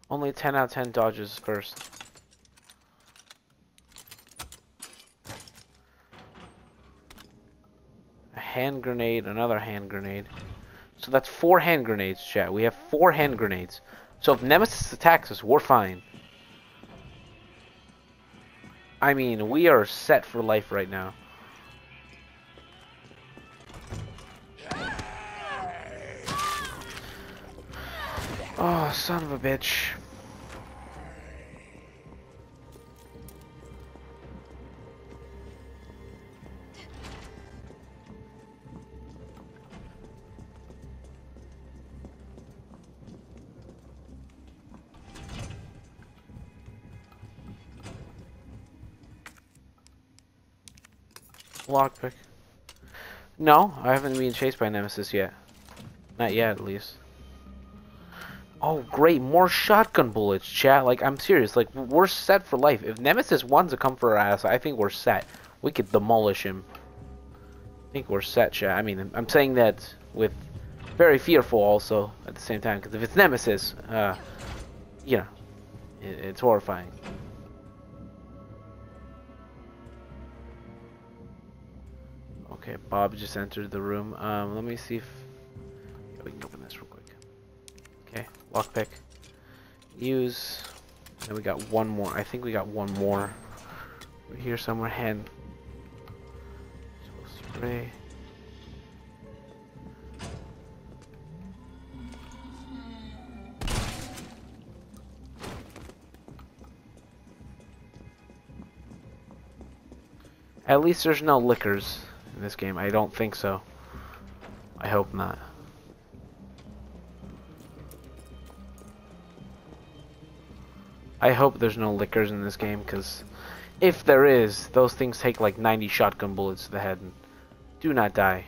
Only 10 out of 10 dodges first. A hand grenade, another hand grenade. So that's four hand grenades, chat. We have four hand grenades. So if Nemesis attacks us, we're fine. I mean, we are set for life right now. Son of a bitch. Lockpick. No, I haven't been chased by Nemesis yet. Not yet, at least. Oh, great. More shotgun bullets, chat. Like, I'm serious. Like, we're set for life. If Nemesis wants to come for ass, I think we're set. We could demolish him. I think we're set, chat. I mean, I'm saying that with very fearful also at the same time. Because if it's Nemesis, uh, you know, it, it's horrifying. Okay, Bob just entered the room. Um, let me see if... Yeah, we can open this real quick. Lockpick. Use. And we got one more. I think we got one more. We're here somewhere, Hand. So spray. At least there's no Lickers in this game. I don't think so. I hope not. I hope there's no Lickers in this game, because if there is, those things take like 90 shotgun bullets to the head and do not die.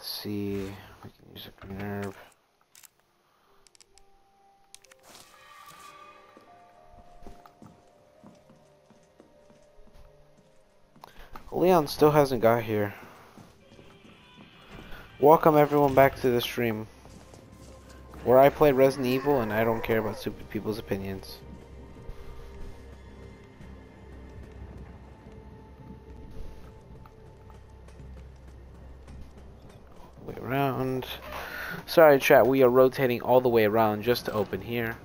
Let's see. We can use a herb. Leon still hasn't got here. Welcome everyone back to the stream. Where I play Resident Evil and I don't care about stupid people's opinions. Sorry chat, we are rotating all the way around just to open here.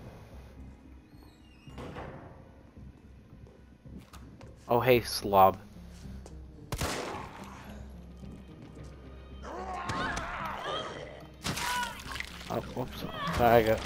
Oh hey slob. Oh, whoops. Sorry, I got.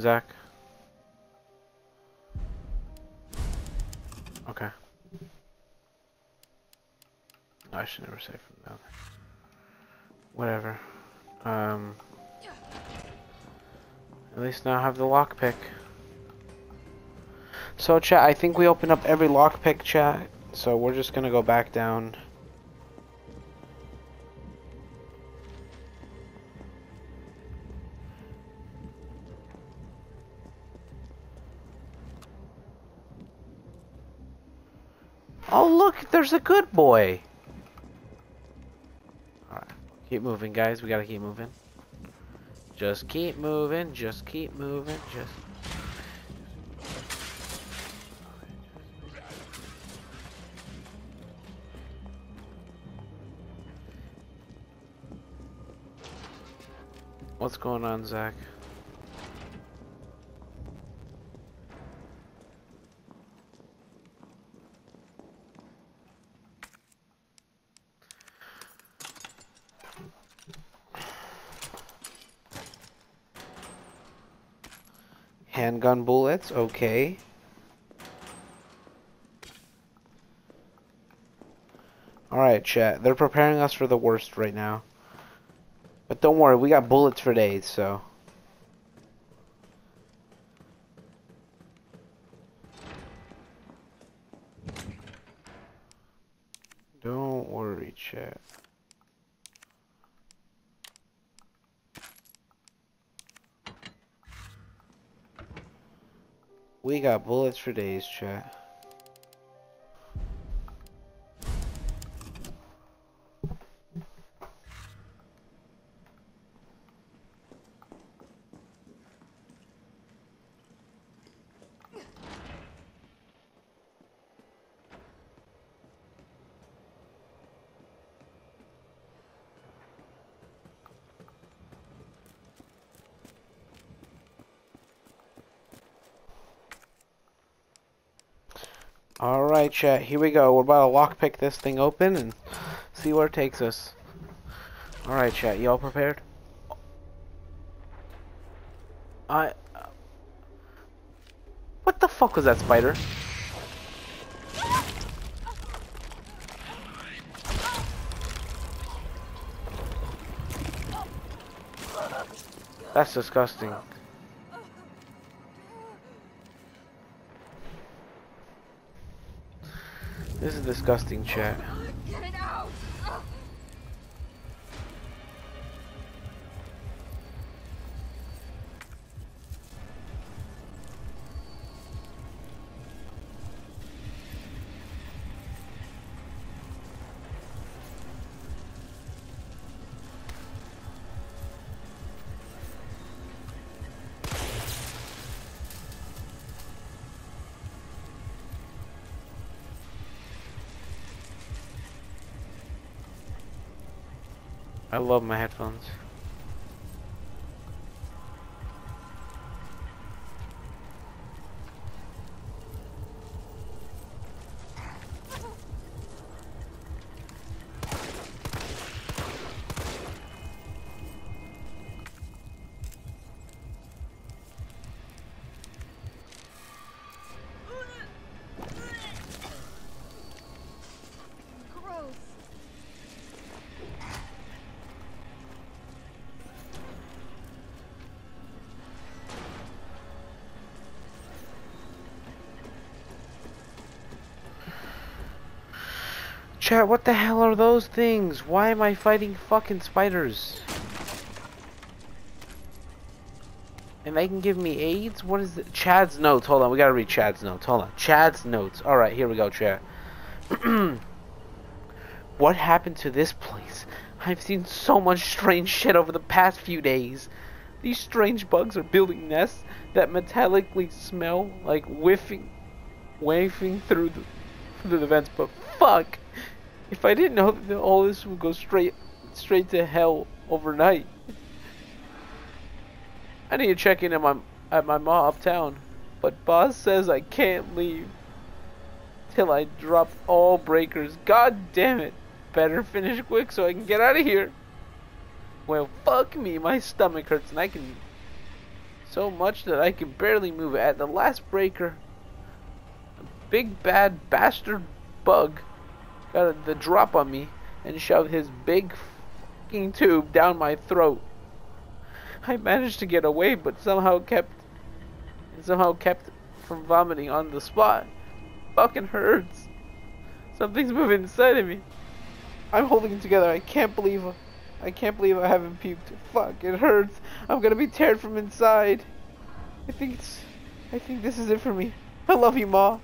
Zach? Okay. I should never say from down there. Whatever. Um. At least now I have the lockpick. So chat, I think we opened up every lockpick chat, so we're just gonna go back down. Boy. Alright, keep moving guys, we gotta keep moving. Just keep moving, just keep moving, just... What's going on, Zach? Bullets, okay. Alright, chat. They're preparing us for the worst right now. But don't worry, we got bullets for days, so. Don't worry, chat. Bullets for days, chat. Alright, chat, here we go. We're about to lockpick this thing open and see where it takes us. Alright, chat, you all prepared? I... What the fuck was that spider? That's disgusting. This is disgusting, chat. Love my headphones. Chat, what the hell are those things? Why am I fighting fucking spiders? And they can give me AIDS? What is it? Chad's notes. Hold on, we gotta read Chad's notes. Hold on. Chad's notes. Alright, here we go, Chad. what happened to this place? I've seen so much strange shit over the past few days. These strange bugs are building nests that metallically smell like whiffing, wafting through the, through the vents. But fuck, if I didn't know that all this would go straight, straight to hell overnight. I need to check in at my at my mom uptown, but boss says I can't leave till I drop all breakers. God damn it! Better finish quick so I can get out of here. Well, fuck me, my stomach hurts and I can so much that I can barely move. At the last breaker, a big bad bastard bug got the drop on me and shoved his big fucking tube down my throat. I managed to get away, but somehow kept somehow kept from vomiting on the spot. Fucking hurts. Something's moving inside of me. I'm holding it together. I can't believe I can't believe I haven't puked. Fuck, it hurts. I'm gonna be teared from inside. I think it's I think this is it for me. I love you, Ma.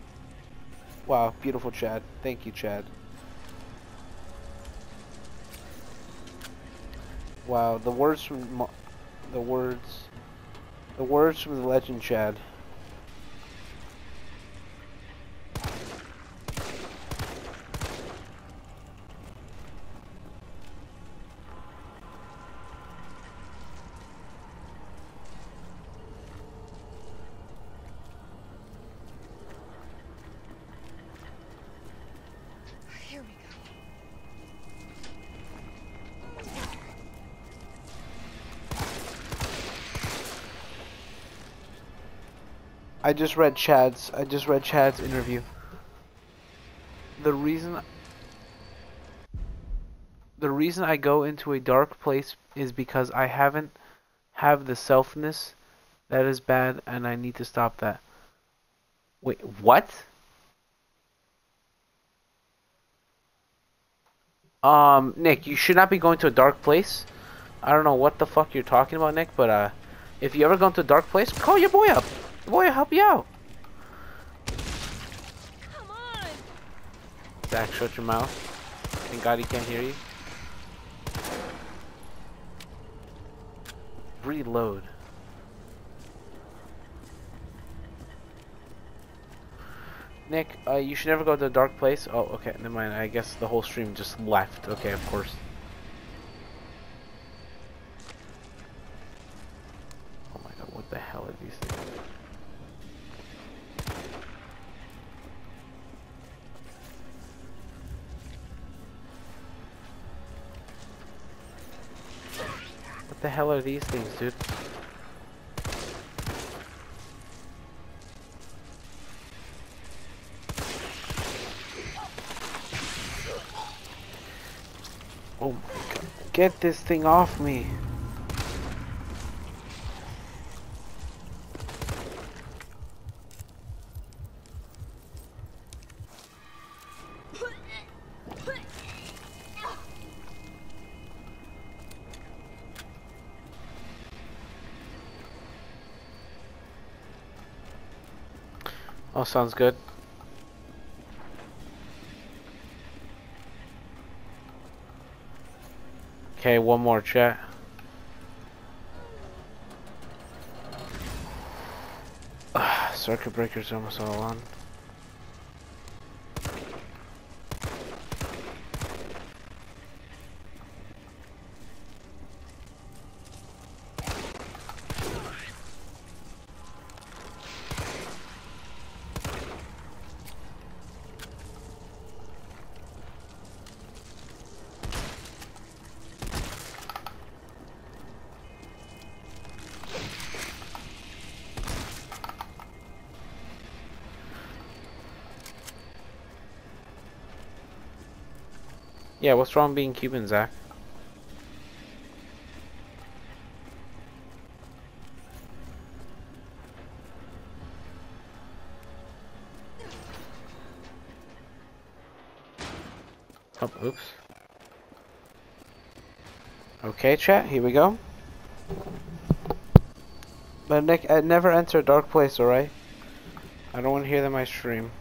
Wow, beautiful Chad. Thank you, Chad. Wow, the words from the words the words from the legend Chad. I just read Chad's I just read Chad's interview. The reason the reason I go into a dark place is because I haven't have the selfness that is bad and I need to stop that. Wait, what? Um, Nick, you should not be going to a dark place. I don't know what the fuck you're talking about, Nick, but uh, if you ever go into a dark place, call your boy up. Boy help you out. Come on! Zach, shut your mouth. Thank God he can't hear you. Reload. Nick, uh, you should never go to a dark place. Oh, okay, never mind. I guess the whole stream just left. Okay, of course. Oh my god, what the hell are these things? What the hell are these things, dude? Oh my god. Get this thing off me. Sounds good. Okay, one more chat. Circuit breaker's almost all on. Yeah, what's wrong being Cuban, Zach? Oh, oops. Okay, chat, here we go. But Nick, I never enter a dark place, alright? I don't want to hear that in my stream.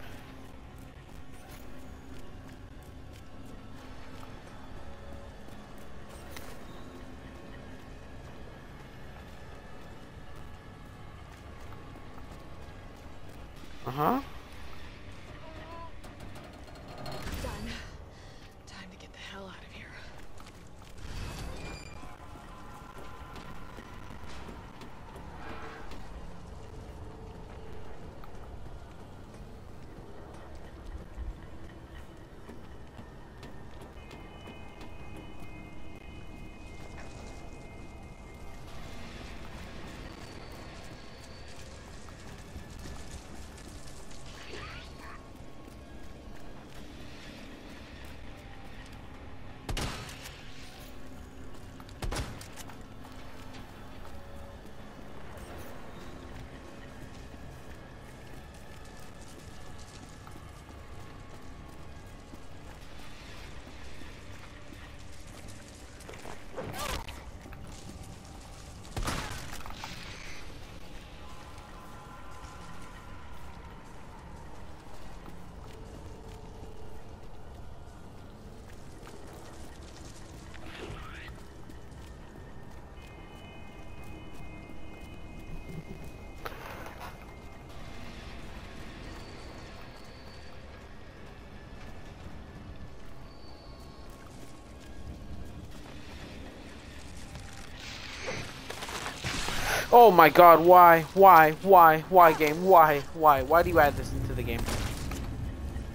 Oh my god, why? Why? Why? Why game? Why? Why? Why do you add this into the game?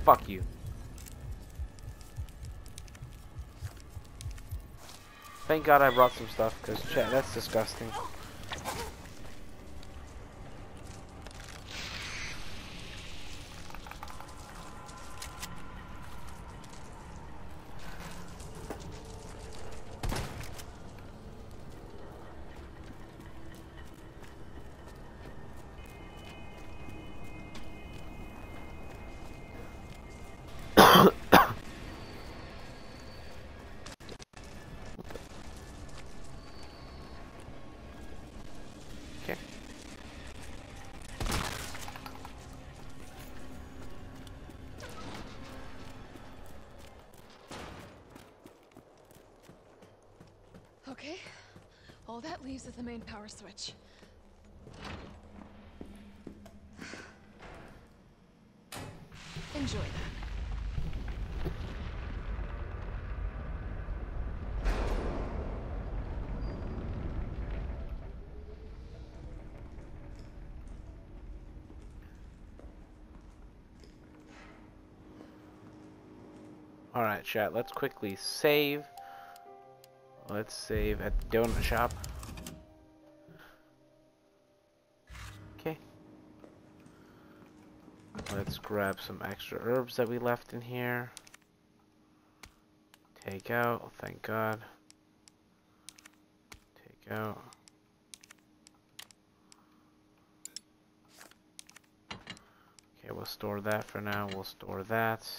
Fuck you. Thank god I brought some stuff, because chat, that's disgusting. All that leaves is the main power switch. Enjoy that. Alright, chat, let's quickly save. Let's save at the donut shop. Grab some extra herbs that we left in here. Take out, thank God. Take out. Okay, we'll store that for now. We'll store that.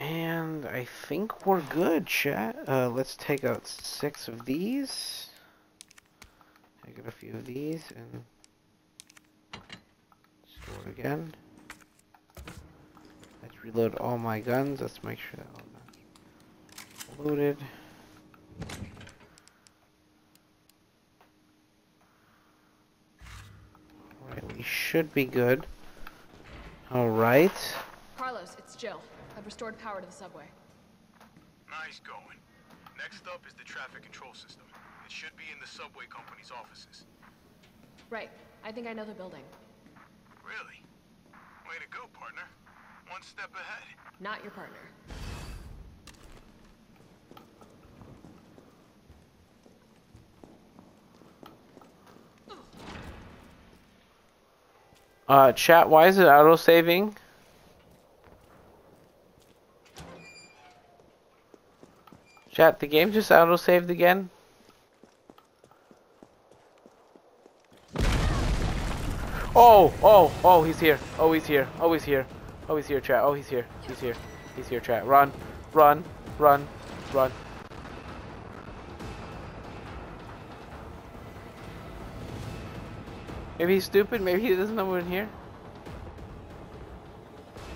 And I think we're good, chat. Uh, let's take out six of these. Take out a few of these and again. Let's reload all my guns. Let's make sure that all that's loaded. Alright, we should be good. Alright. Carlos, it's Jill. I've restored power to the subway. Nice going. Next up is the traffic control system. It should be in the subway company's offices. Right. I think I know the building. Really? Way to go, partner. One step ahead. Not your partner. Uh, chat, why is it auto saving? Chat, the game just auto saved again? Oh, oh, oh, he's here. Oh, he's here. Oh, he's here. Oh, he's here, chat. Oh, he's here. He's here. He's here, chat. Run, run, run, run. Maybe he's stupid. Maybe he doesn't know we're in here.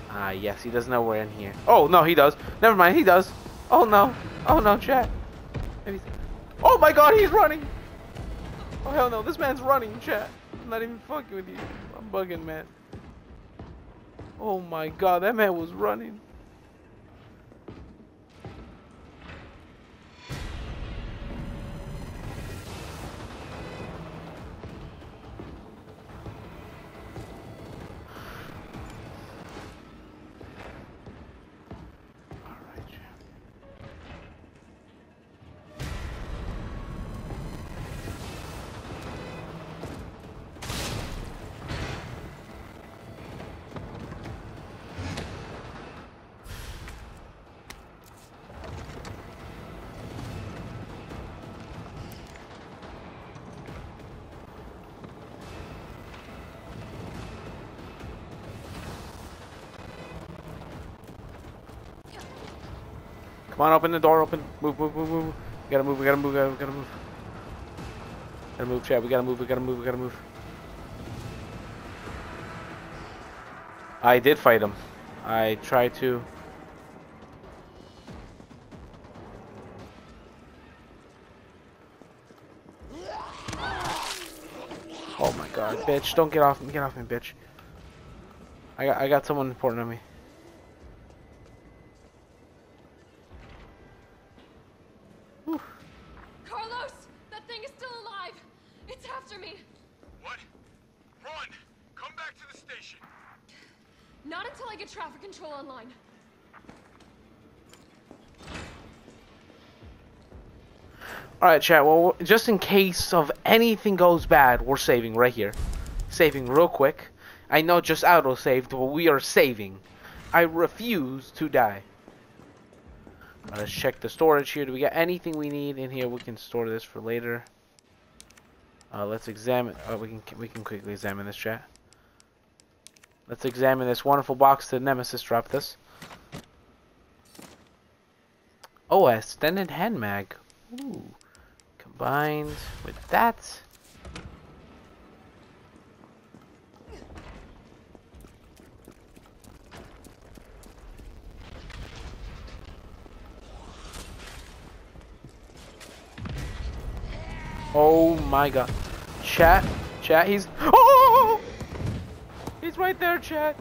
Ah, yes, he doesn't know we're in here. Oh, no, he does. Never mind, he does. Oh, no. Oh, no, chat. Maybe Oh, my God, he's running. Oh, hell no. This man's running, chat. Not even fucking with you. I'm bugging, man. Oh, my God. That man was running. Come on, open the door, open. Move, move, move, move. We gotta move, we gotta move, we gotta, we gotta move. Gotta move, chat. We gotta move, we gotta move, we gotta move. I did fight him. I tried to. Oh my god, bitch. Don't get off me. Get off me, bitch. I got, I got someone important on me. Carlos! That thing is still alive! It's after me. What? Run! Come back to the station. Not until I get traffic control online. Alright, chat. Well, just in case of anything goes bad, we're saving right here. Saving real quick. I know just auto saved, but we are saving. I refuse to die. Let's check the storage here. Do we got anything we need in here? We can store this for later. Uh, let's examine. Oh, we can we can quickly examine this chat. Let's examine this wonderful box that Nemesis dropped us. Oh, a extended hand mag. Ooh. Combined with that. Oh my god. Chat. Chat, he's... Oh! He's right there, chat.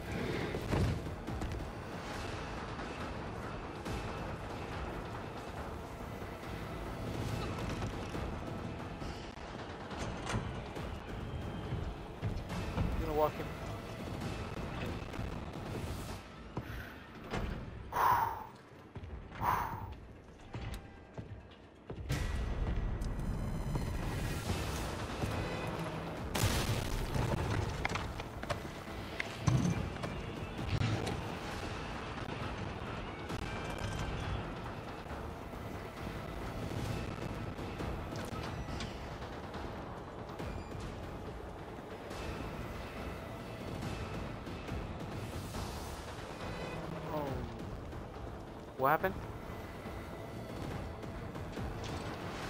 What happened?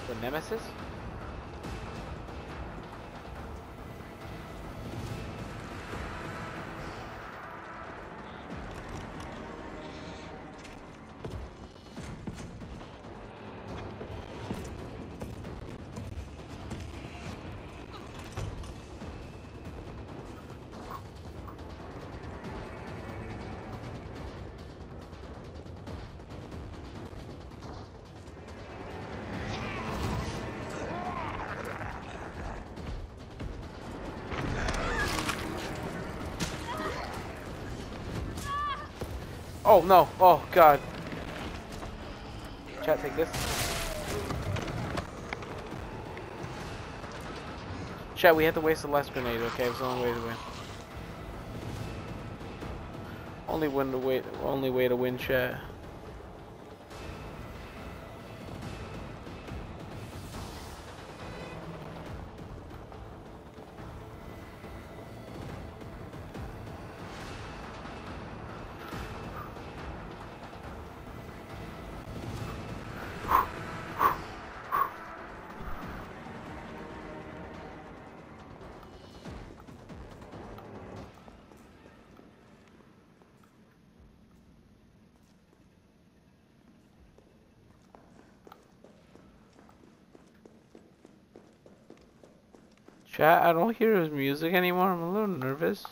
The Nemesis? Oh no! Oh god! Chat, take this. Chat, we had to waste the last grenade. Okay, it's the only way to win. Only win to wait. Only way to win, chat. Chat, I don't hear his music anymore. I'm a little nervous.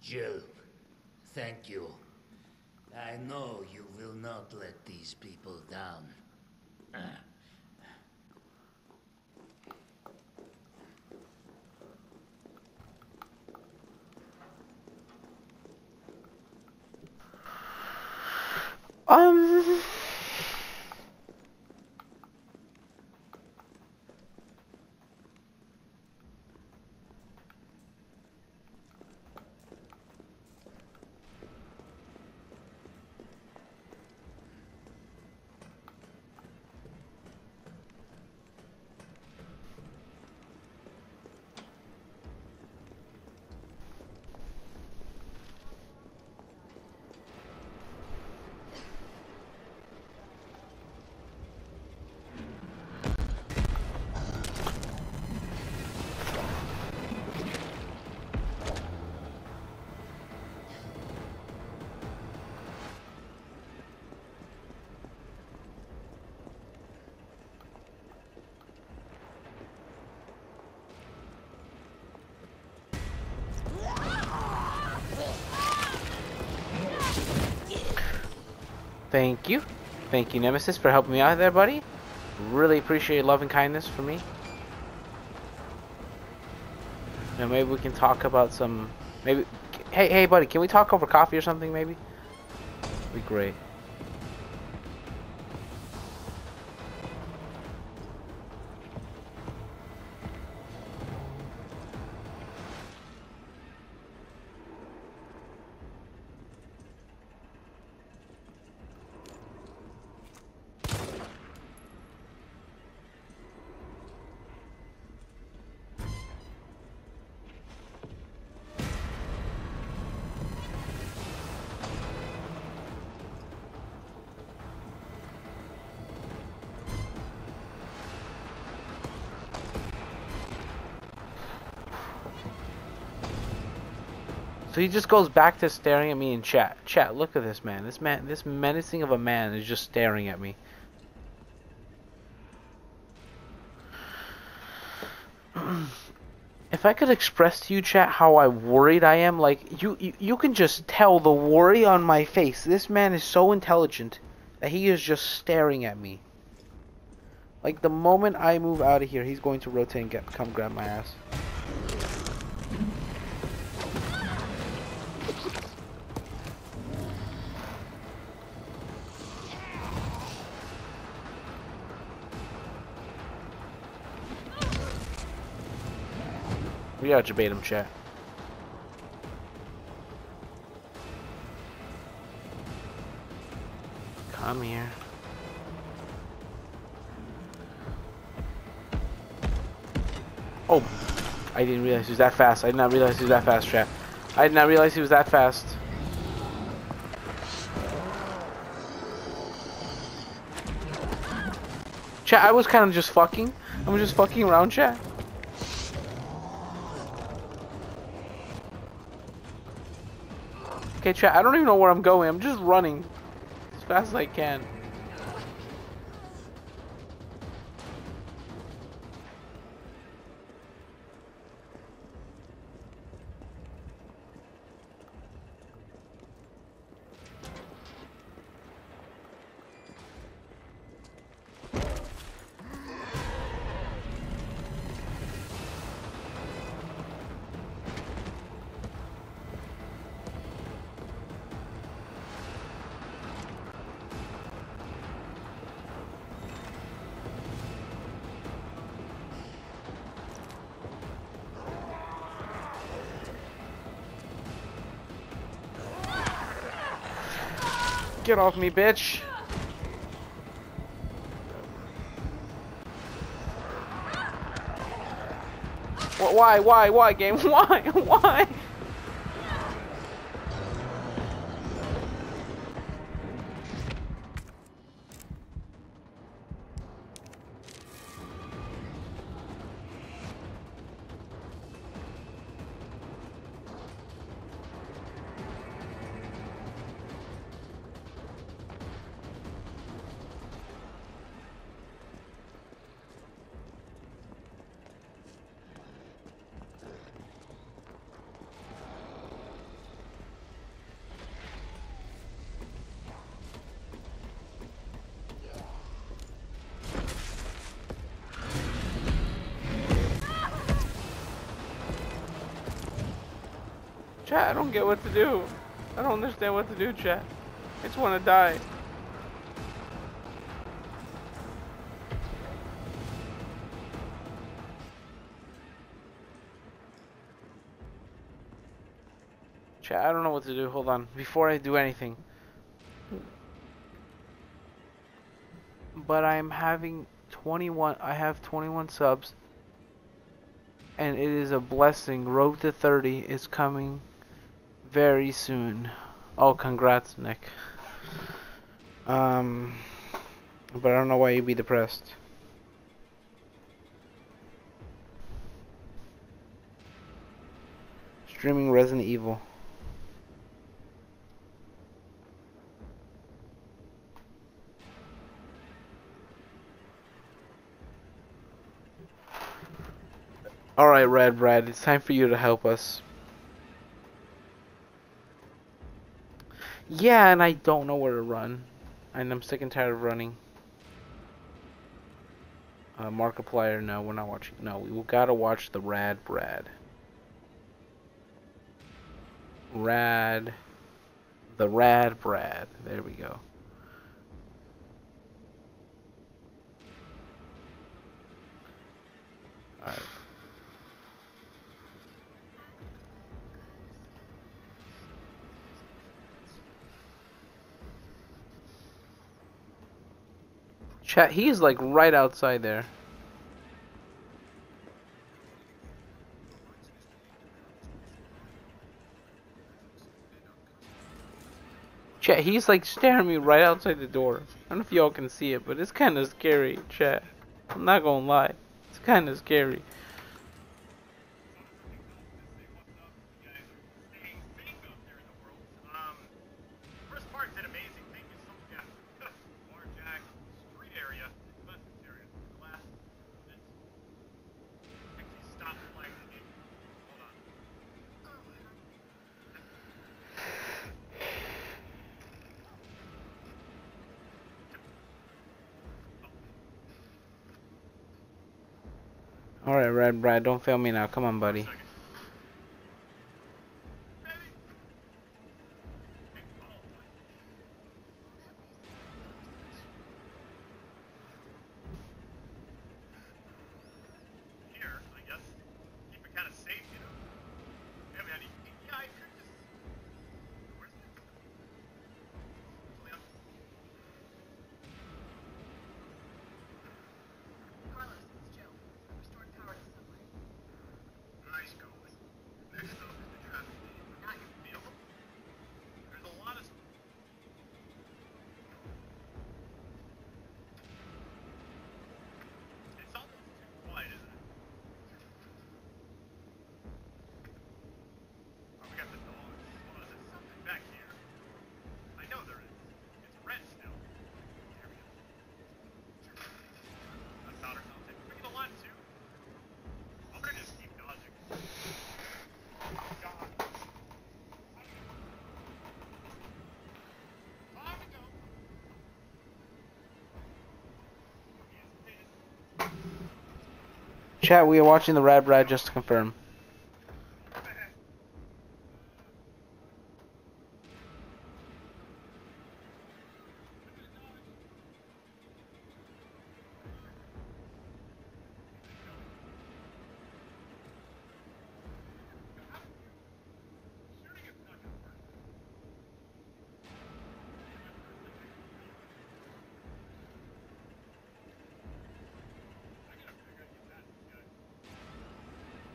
Jill, thank you. I know you will not let these people down. Um. Thank you. Thank you, Nemesis, for helping me out there, buddy. Really appreciate your love and kindness for me. Now maybe we can talk about some. Maybe. Hey, hey, buddy, can we talk over coffee or something? Maybe. Be great. So he just goes back to staring at me in chat. Chat, look at this man. This man, this menacing of a man is just staring at me. if I could express to you, chat, how I worried I am, like you, you, you can just tell the worry on my face. This man is so intelligent that he is just staring at me. Like the moment I move out of here, he's going to rotate and get come grab my ass. Debate him, chat. Come here. Oh, I didn't realize he was that fast. I did not realize he was that fast, chat. I did not realize he was that fast. Chat, I was kind of just fucking. I was just fucking around, chat. Okay, chat, I don't even know where I'm going. I'm just running as fast as I can. Get off me, bitch. Why, why, why, game? Why, why? Chat, I don't get what to do. I don't understand what to do, chat. I just want to die. Chat, I don't know what to do. Hold on. Before I do anything. But I'm having 21. I have 21 subs. And it is a blessing. Road to 30 is coming very soon. Oh, congrats, Nick. Um, but I don't know why you'd be depressed. Streaming Resident Evil. Alright, Red Red, it's time for you to help us. Yeah, and I don't know where to run. And I'm sick and tired of running. Uh, Markiplier, no, we're not watching. No, we gotta watch the Rad Brad. Rad. The Rad Brad. There we go. Alright. Chat, he's like right outside there. Chat, he's like staring me right outside the door. I don't know if y'all can see it, but it's kind of scary, chat. I'm not gonna lie. It's kind of scary. Um, first part did amazing. Thank you so much. Yeah. Water Jack, street area, Pleasance area. The last minutes. Actually stop playing the game. Hold on. Alright, Rad Brad, don't fail me now. Come on, buddy. Here, I guess. Keep it kind of safe, you know. Yeah, man. you- Yeah, I could just. Where's it? Julia? Carlos, it's Jill. Restored power to subway. Nice going. Next up is the traffic. Not your Feel? There's a lot of. It's almost too quiet, isn't it? Oh, we got the dogs. Hold on, there's something back here. I know there is. It's red still. There we go. That's powder something. Bring the line too. I'm gonna just keep dodging. God. Time to go. Chat, we are watching the Rad Brad just to confirm.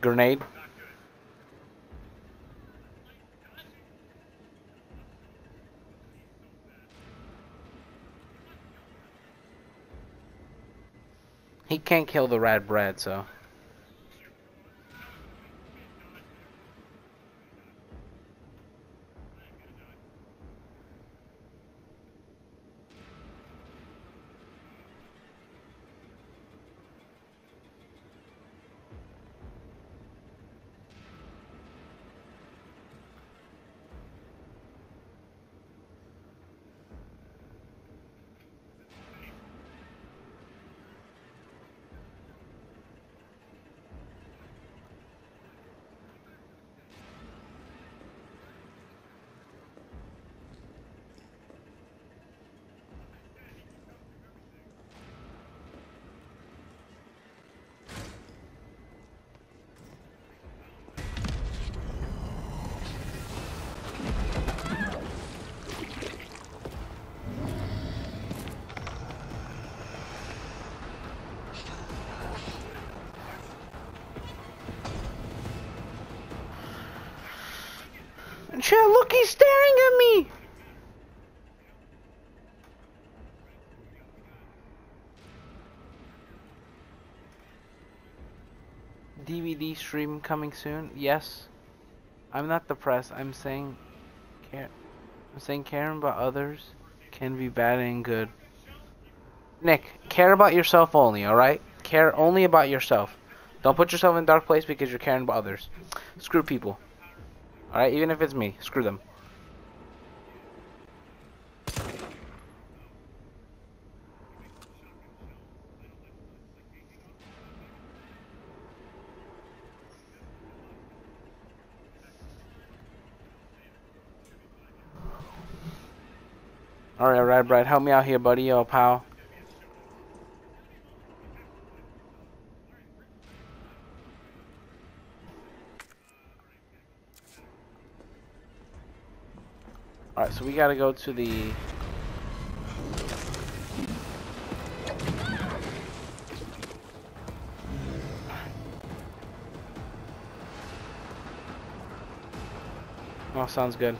Grenade. He can't kill the Rad Brad, so. DVD stream coming soon? Yes. I'm not depressed. I'm saying, care. I'm saying caring about others can be bad and good. Nick, care about yourself only. All right? Care only about yourself. Don't put yourself in a dark place because you're caring about others. Screw people. All right? Even if it's me, screw them. Alright, Rad Brad, help me out here, buddy, yo, pal. Alright, so we gotta go to the... Oh, sounds good.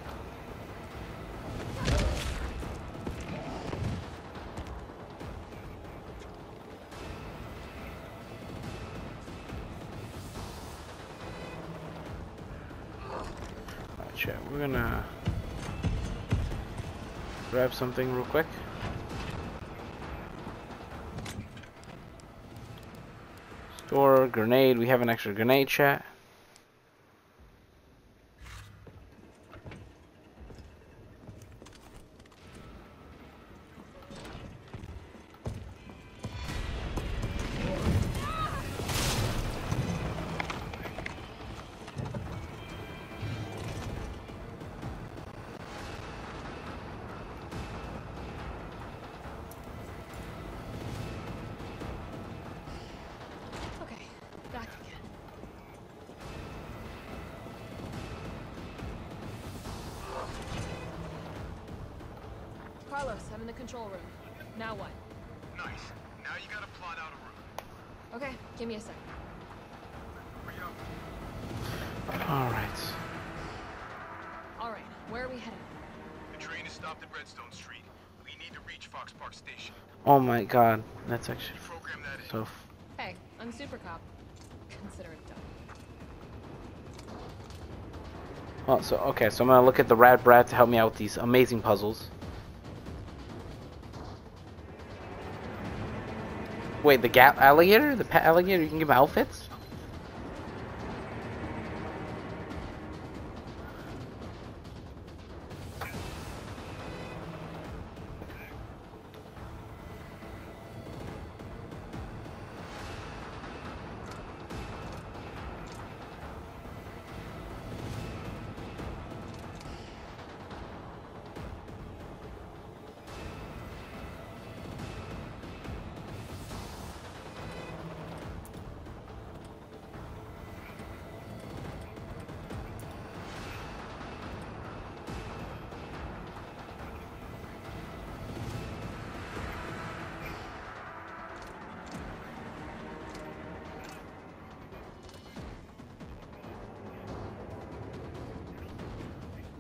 Something real quick. Store grenade. We have an extra grenade chat. Control room. Now what? Nice. Now you gotta plot out a route. Okay, give me a sec. Alright. Alright, where are we headed? The train is stopped at Redstone Street. We need to reach Fox Park Station. Oh my god. That's actually Program that in. so... Hey, I'm Super Cop. Consider it done. Oh, so, okay, so I'm gonna look at the Rad Brad to help me out with these amazing puzzles. Wait, the gap alligator? The pet alligator? You can give him outfits?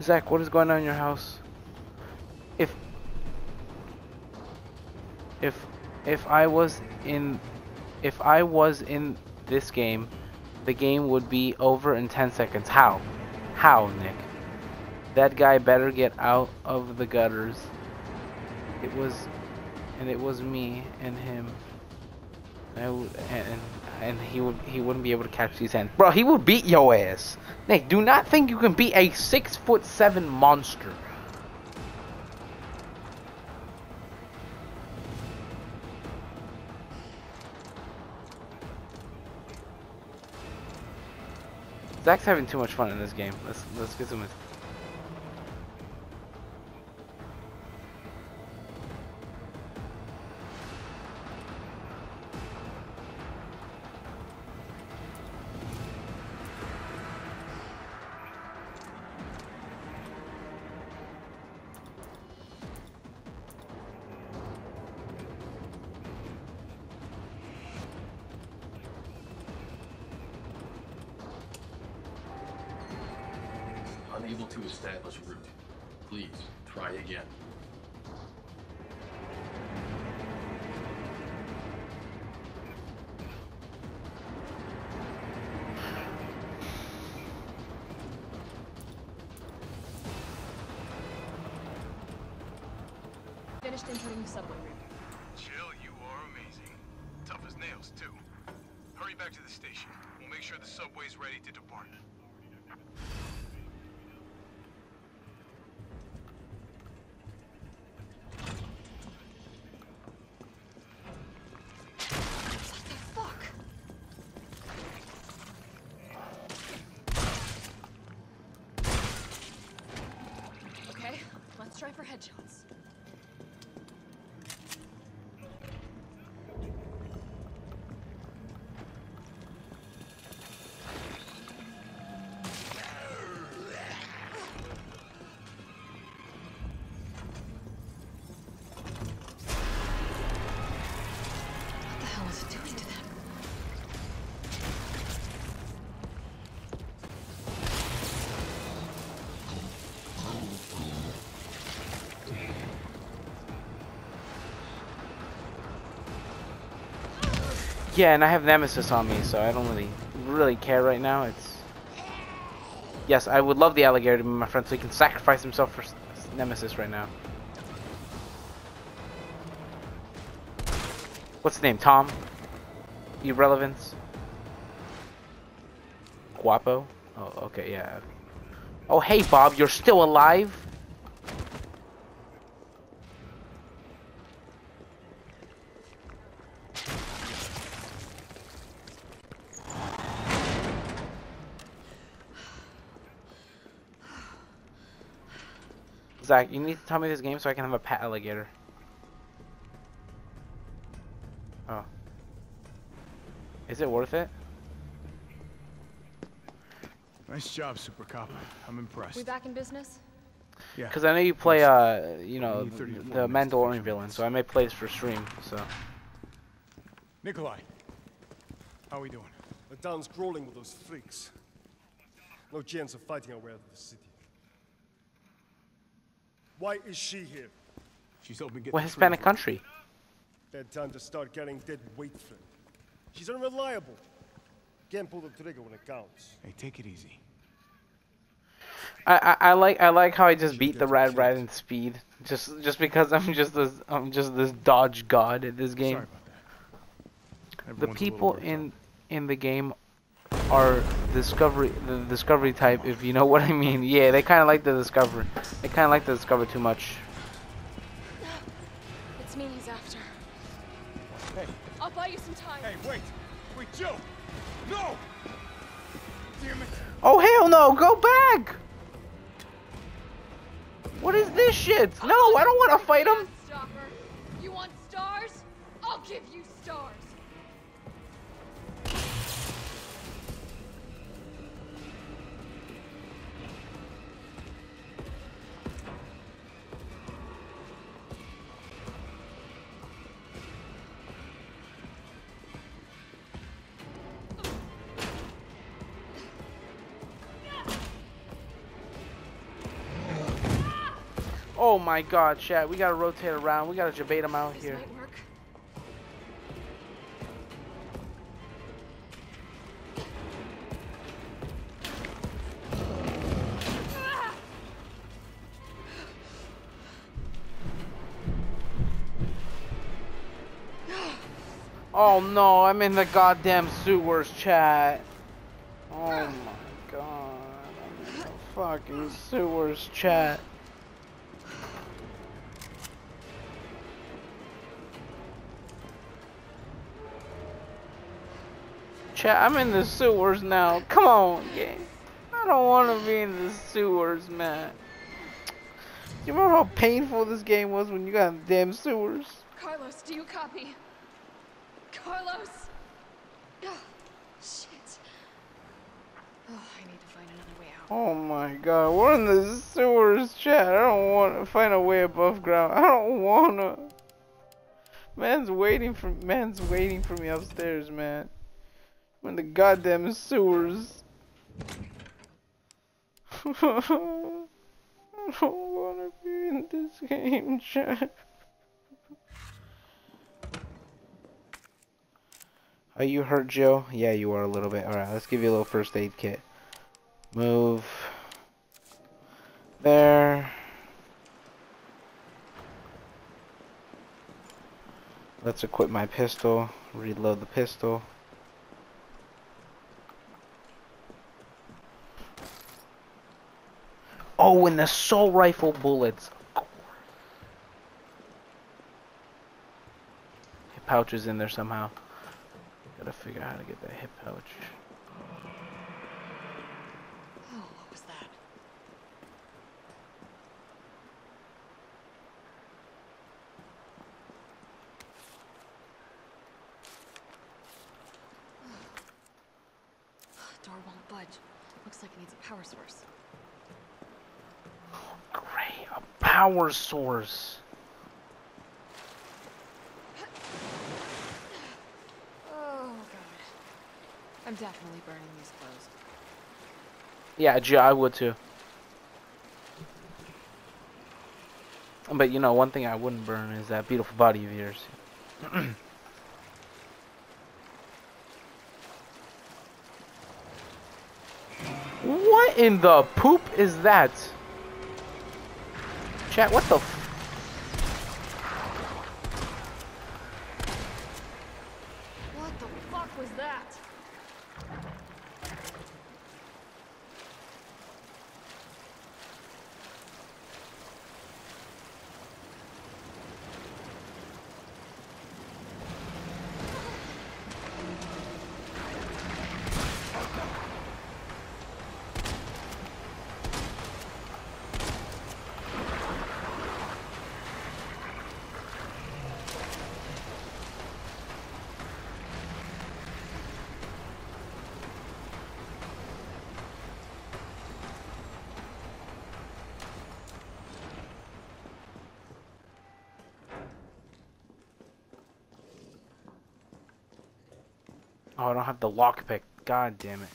Zach, what is going on in your house? If if if I was in if I was in this game, the game would be over in 10 seconds. How? How, Nick? That guy better get out of the gutters. It was and it was me and him. I w- and and he would he wouldn't be able to catch these hands. Bro, he would beat your ass. Nick, do not think you can beat a six foot seven monster. Zach's having too much fun in this game. Let's let's get some. Back to the station. We'll make sure the subway's ready to depart. Yeah, and I have Nemesis on me, so I don't really, really care right now. It's yes, I would love the alligator to be my friend, so he can sacrifice himself for Nemesis right now. What's the name? Tom? Irrelevance? Guapo? Oh, okay, yeah. Oh, hey, Bob, you're still alive? Zach, you need to tell me this game so I can have a pet alligator. Oh. Is it worth it? Nice job, Super Cop. I'm impressed. We back in business? Yeah. Because I know you play, uh, you know, need 30 to 40 the minutes Mandalorian villain, so I may play this for stream, so. Nikolai, how are we doing? The town's crawling with those freaks. No chance of fighting our way out of the city. Why is she here? She's helping get What the Hispanic truth. country? Bad time to start getting dead weight, friend. She's unreliable. Can't pull the trigger when it counts. Hey, take it easy. I, I, I like I like how I just beat the get Rad in speed, just just because I'm just this I'm just this dodge god at this game. Sorry about that. the Everyone's a little people in in the game are discovery the discovery type if you know what I mean. Yeah, they kind of like the discover. They kind of like the discover too much. It's me he's after. Hey, I'll buy you some time. hey, wait! Wait, Joe! No! Damn it! Oh hell no! Go back! What is this shit? No, I don't want to fight him. You want stars? I'll give you Oh my god, chat. We gotta rotate around. We gotta debate him out This here. Oh no, I'm in the goddamn sewers, chat. Oh my god. I'm in the fucking sewers, chat. Chat, I'm in the sewers now. Come on, gang. I don't want to be in the sewers, man. You remember how painful this game was when you got in the damn sewers? Carlos, do you copy? Carlos! Oh, shit. Oh, I need to find another way out. Oh my god, we're in the sewers, chat. I don't want to find a way above ground. I don't wanna. Man's waiting for man's waiting for me upstairs, man. In the goddamn sewers. I don't wanna be in this game, chat. Are you hurt, Joe? Yeah, you are a little bit. Alright, let's give you a little first aid kit. Move. There. Let's equip my pistol. Reload the pistol. Oh, and the assault rifle bullets. Hip pouch is in there somehow. Gotta figure out how to get that hip pouch. Oh, what was that? Door won't budge. Looks like it needs a power source. power source. Oh, I'm definitely burning these clothes. Yeah, I would too. But you know, one thing I wouldn't burn is that beautiful body of yours. what in the poop is that? Chat, what the f- What the fuck was that? Oh, I don't have the lockpick. God damn it.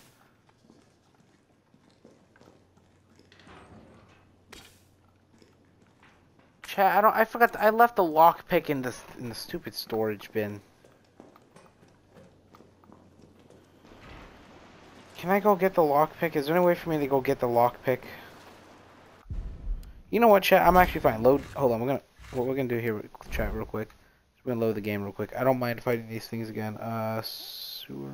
Chat, I don't. I forgot. I left the lockpick in the in the stupid storage bin. Can I go get the lockpick? Is there any way for me to go get the lockpick? You know what, chat? I'm actually fine. Load. Hold on. We're gonna. What we're gonna do here, chat, real quick. We're gonna load the game real quick. I don't mind fighting these things again. Uh, sewer,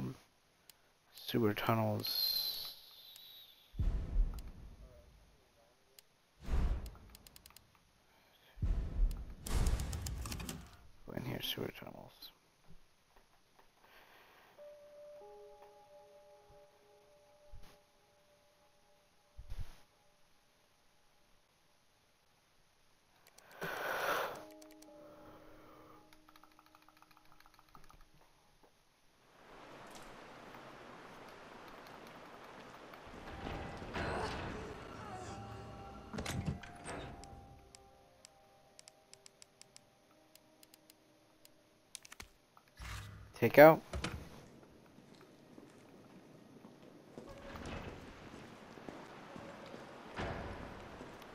sewer tunnels. Take out.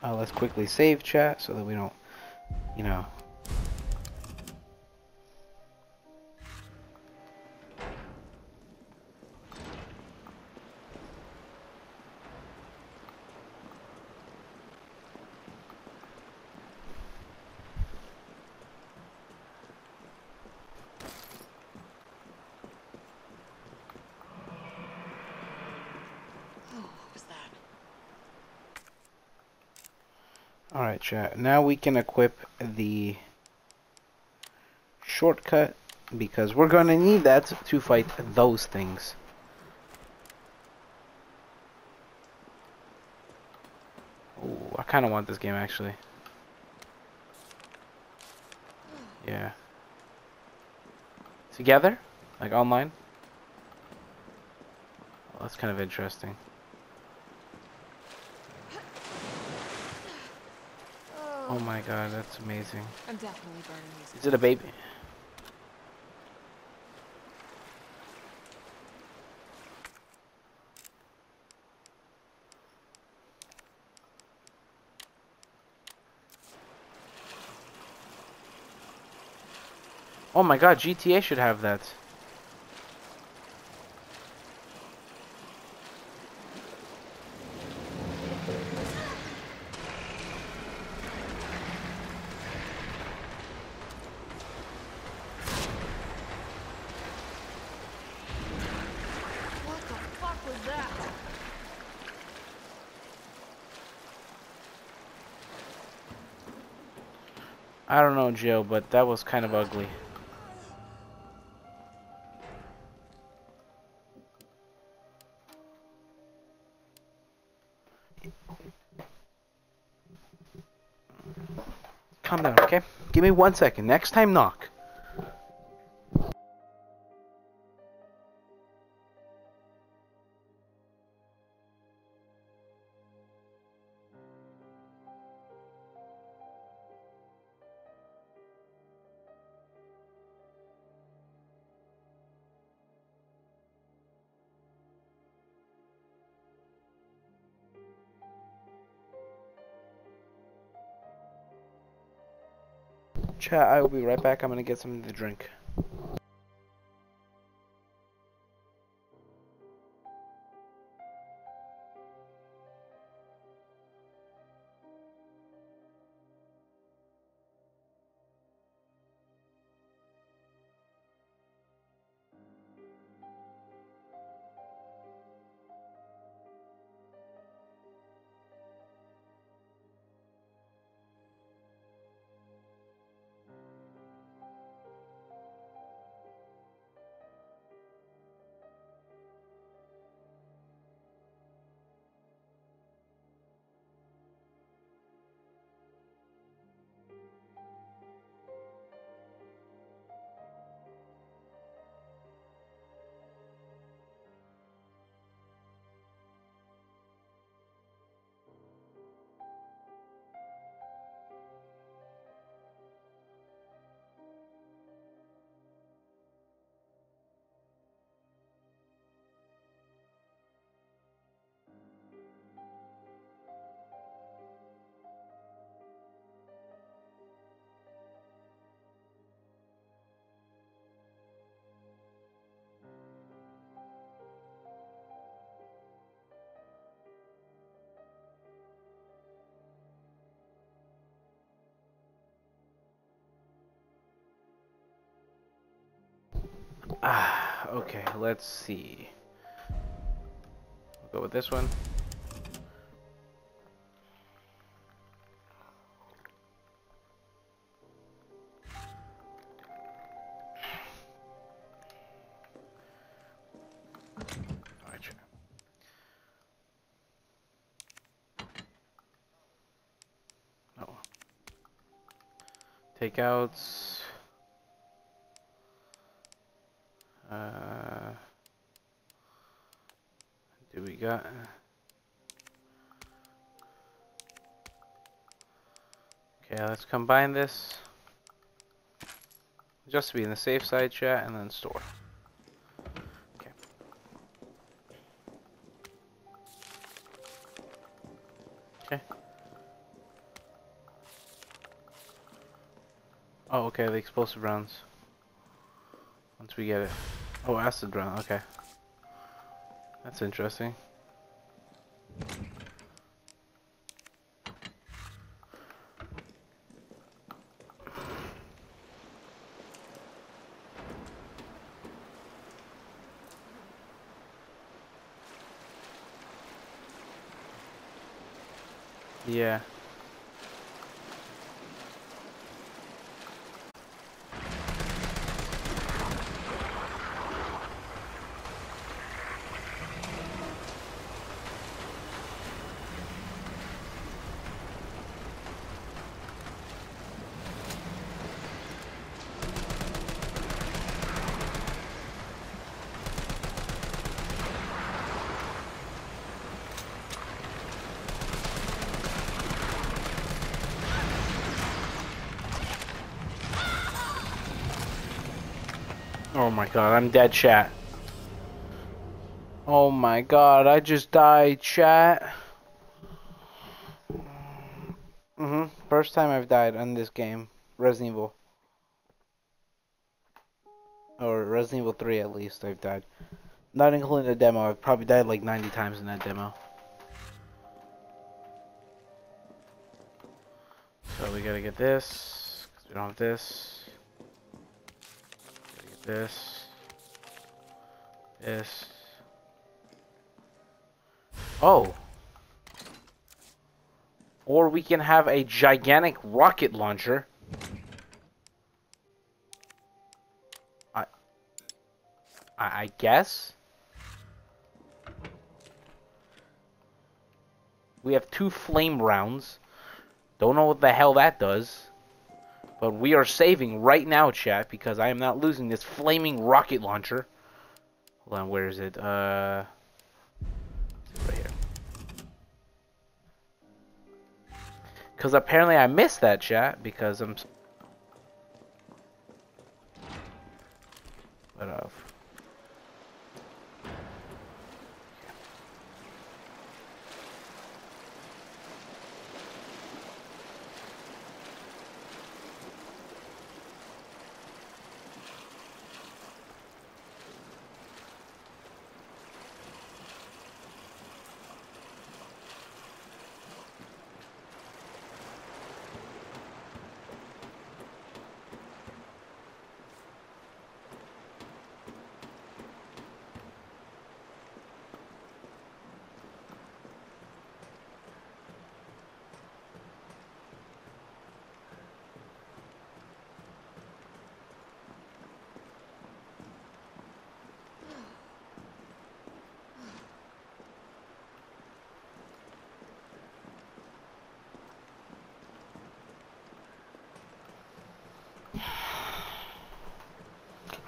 Uh, let's quickly save chat so that we don't, you know. Now we can equip the shortcut because we're going to need that to fight those things. Ooh, I kind of want this game actually. Yeah. Together? Like online? Well, that's kind of interesting. Oh my god, that's amazing. I'm definitely burning these. Is it a baby? Oh my god, GTA should have that. What the fuck was that? Joe, but that was kind of ugly. Calm down, okay? Give me one second. Next time, knock. Chat, I will be right back. I'm gonna get something to drink. Ah, okay, let's see. We'll go with this one. Oh. Takeouts. Combine this. Just to be in the safe side chat and then store. Okay. Okay. Oh, okay, the explosive rounds. Once we get it. Oh, acid round, okay. That's interesting. Yeah. Oh my god, I'm dead, chat. Oh my god, I just died, chat. Mm-hmm. First time I've died on this game. Resident Evil. Or Resident Evil 3 at least, I've died. Not including the demo, I've probably died like 90 times in that demo. So we gotta get this, 'cause we don't have this. This. This. Oh! Or we can have a gigantic rocket launcher. I, I, I guess. We have two flame rounds. Don't know what the hell that does. But we are saving right now, chat, because I am not losing this flaming rocket launcher. Hold on, where is it? Uh, right here. Because apparently I missed that chat because I'm. s- What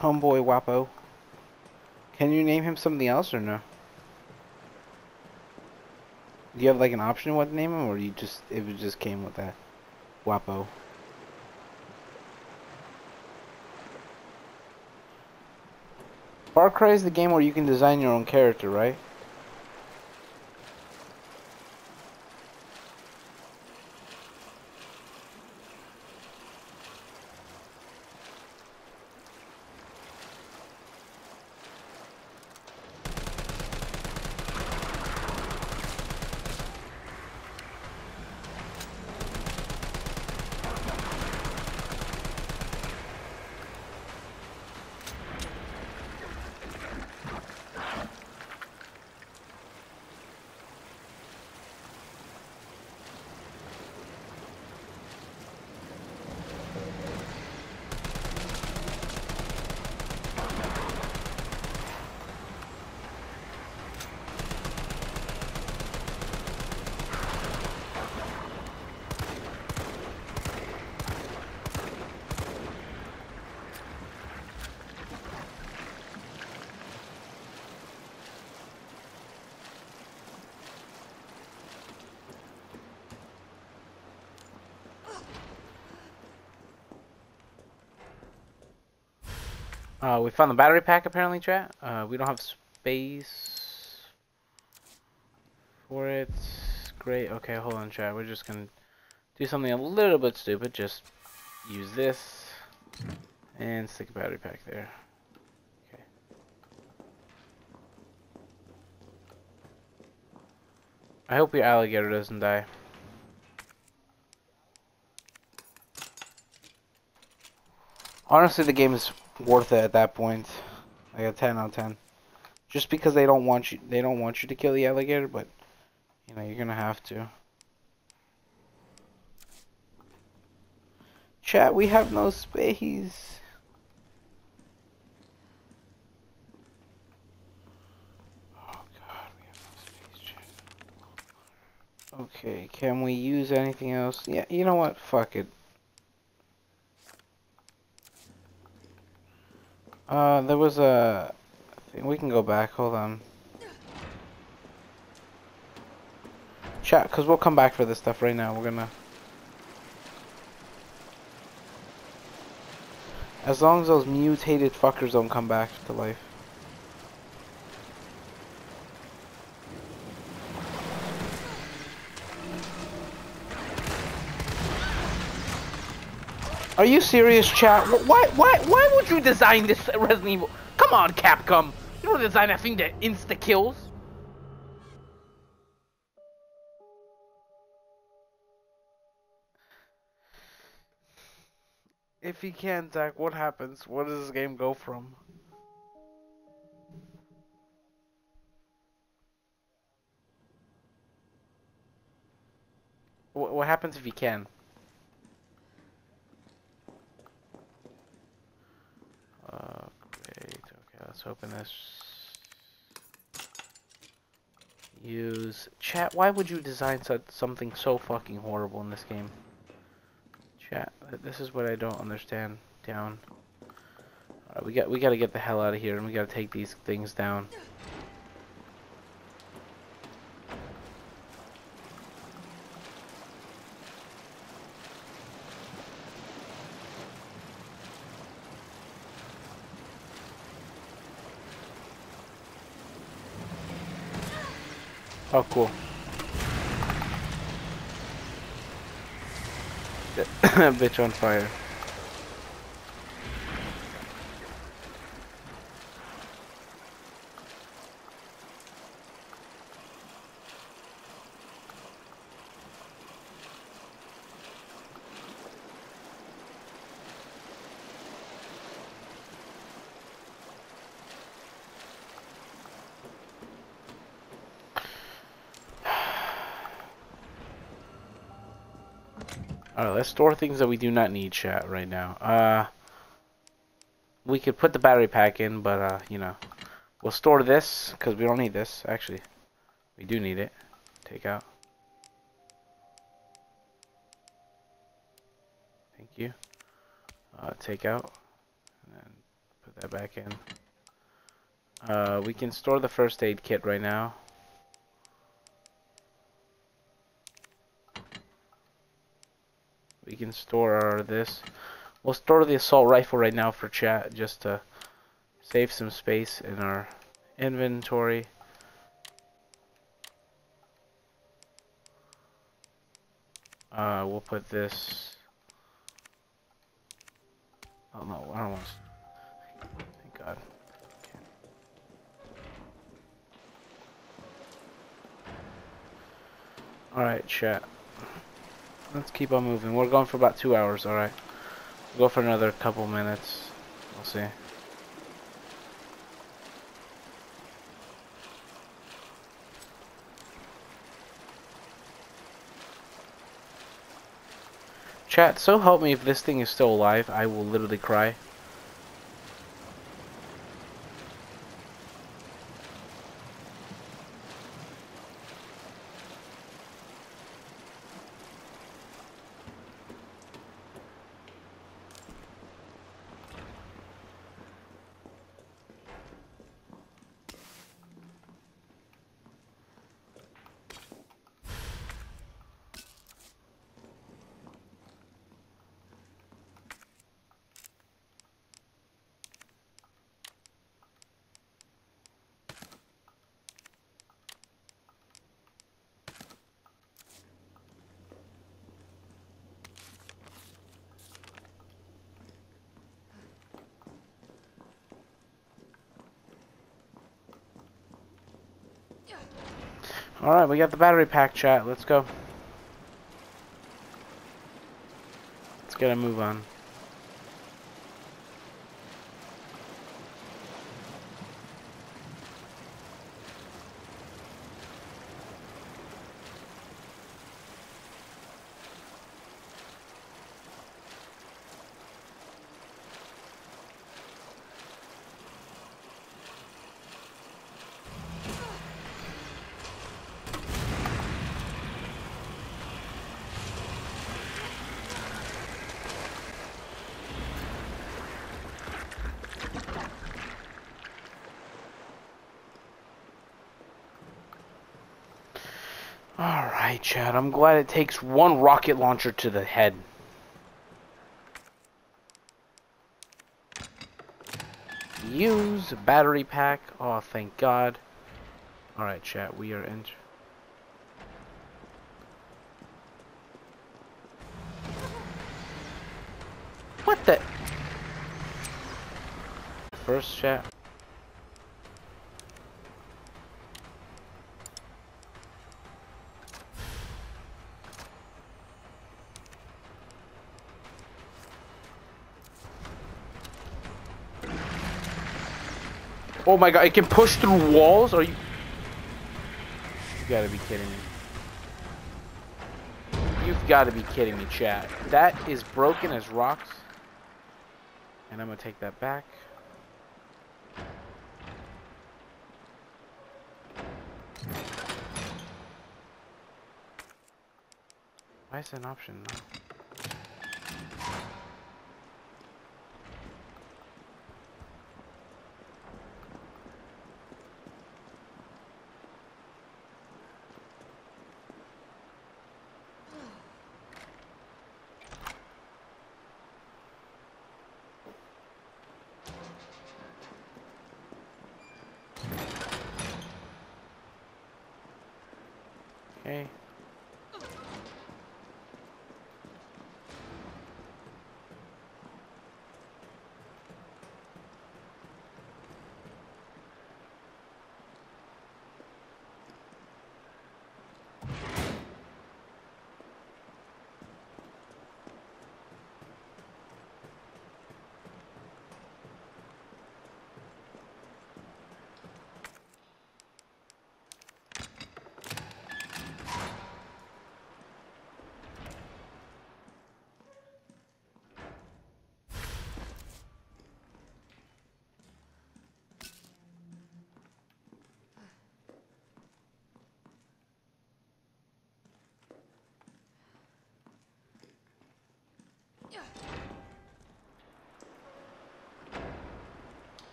Homeboy Guapo. Can you name him something else or no? Do you have like an option what to name him, or you just it just came with that? Guapo. Far Cry is the game where you can design your own character, right? Uh, we found the battery pack apparently, chat. Uh, we don't have space for it. Great. Okay, hold on, chat. We're just gonna do something a little bit stupid. Just use this and stick a battery pack there. Okay. I hope your alligator doesn't die. Honestly, the game is worth it at that point. Like a 10 out of 10. Just because they don't want you, they don't want you to kill the alligator, but you know you're gonna have to. Chat, we have no space. Oh. Okay, can we use anything else? Yeah, you know what? Fuck it. Uh, there was a. We can go back. Hold on. Chat, because we'll come back for this stuff right now. We're gonna. As long as those mutated fuckers don't come back to life. Are you serious, chat? Why, why, why would you design this Resident Evil? Come on, Capcom. You don't design a thing that insta kills. If he can't, Zach, what happens? What does this game go from? What, what happens if he can? Great. Okay, let's open this. Use chat. Why would you design such something so fucking horrible in this game? Chat. This is what I don't understand. Down. Alright, we got we got to get the hell out of here, and we got to take these things down. Oh, cool. That Bitch on fire. Alright, let's store things that we do not need, chat, right now. Uh, we could put the battery pack in, but, uh, you know, we'll store this, because we don't need this, actually. We do need it. Take out. Thank you. Uh, take out. And then put that back in. Uh, we can store the first aid kit right now. Can store this. We'll store the assault rifle right now for chat, just to save some space in our inventory. Uh, we'll put this. Oh no, I don't want. Thank God. Okay. All right, chat. Let's keep on moving. We're going for about two hours, alright. We'll go for another couple minutes. We'll see. Chat, so help me if this thing is still alive, I will literally cry. We got the battery pack chat. Let's go. Let's get a move on. Alright, Chad. I'm glad it takes one rocket launcher to the head. Use battery pack. Oh, thank God. Alright, chat. We are in. What the? First chat. Oh my god, it can push through walls? Are you... You gotta be kidding me. You've gotta be kidding me, chat. That is broken as rocks. And I'm gonna take that back. Why is that an option? No.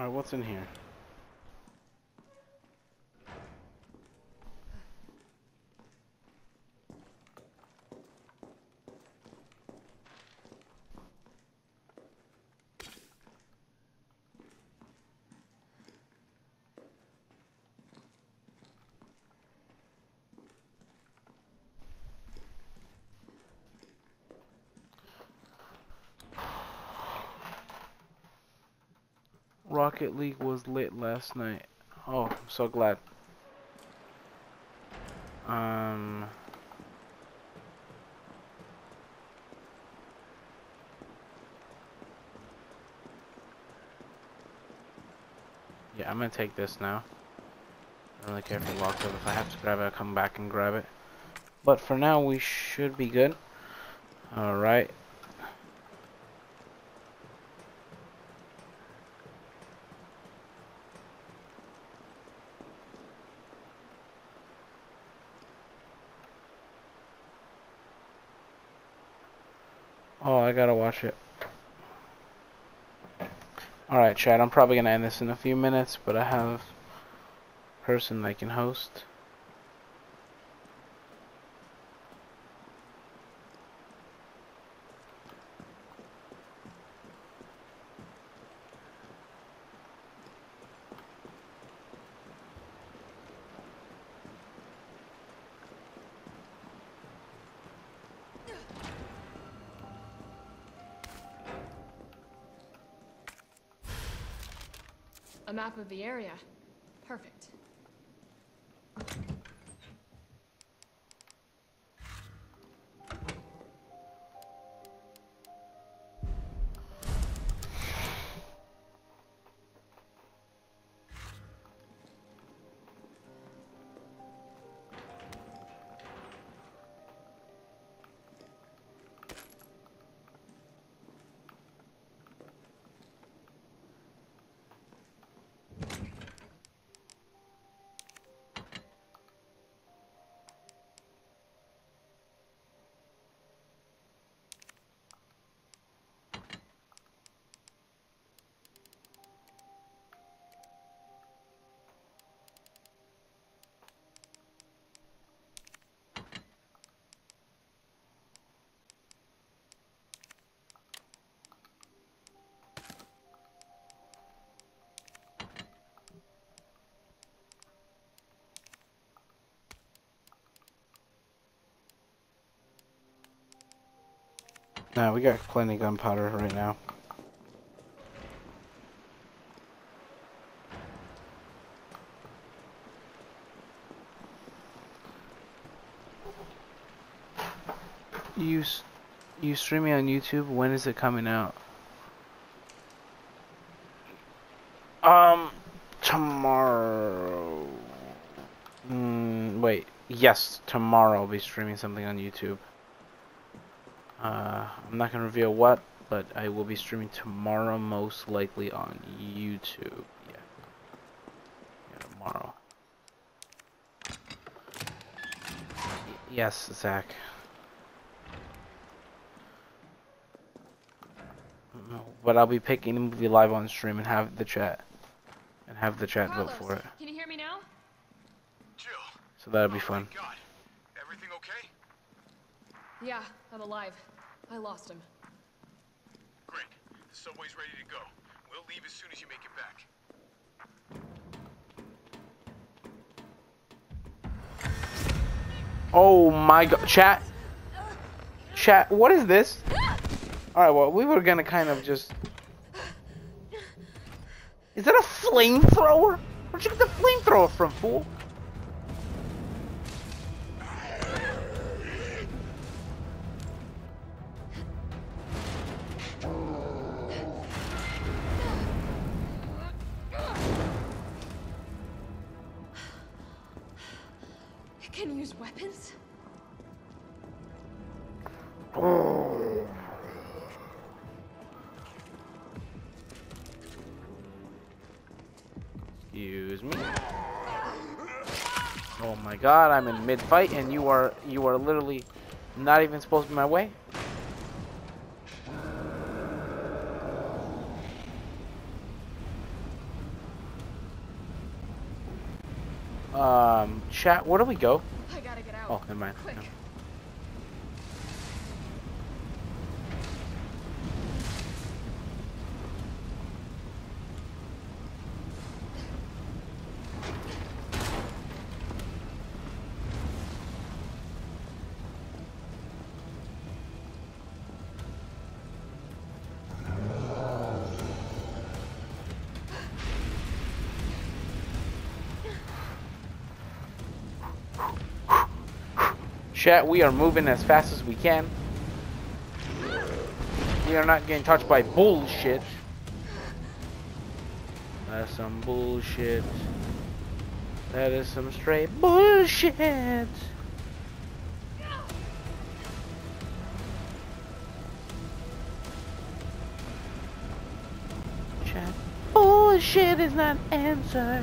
Alright, what's in here? Rocket League was lit last night. Oh, I'm so glad. Um. Yeah, I'm gonna take this now. I don't really care if it locks up. If I have to grab it, I'll come back and grab it. But for now, we should be good. Alright. Oh, I gotta watch it. Alright, chat, I'm probably gonna end this in a few minutes, but I have a person I can host. Map of the area. Nah, we got plenty of gunpowder right now. You, you streaming on YouTube? When is it coming out? Um, tomorrow. Mm, wait. Yes, tomorrow I'll be streaming something on YouTube. Uh, I'm not gonna reveal what, but I will be streaming tomorrow, most likely on YouTube. Yeah. Yeah, tomorrow. Y- yes, Zach. But I'll be picking the movie live on stream and have the chat, and have the chat vote for it. Can you hear me now? Jill. So that'll be oh fun. My God. Everything okay? Yeah, alive. I lost him. Great. The subway's ready to go. We'll leave as soon as you make it back. Oh my god, chat. Chat, what is this? Alright, well, we were gonna kind of just. Is that a flamethrower? Where'd you get the flamethrower from, fool? God, I'm in mid-fight and you are you are literally not even supposed to be my way. Um, chat, where do we go? I gotta get out. Oh, never mind. Chat, we are moving as fast as we can. We are not getting touched by bullshit. That's some bullshit. That is some straight bullshit. Chat, bullshit is not answer.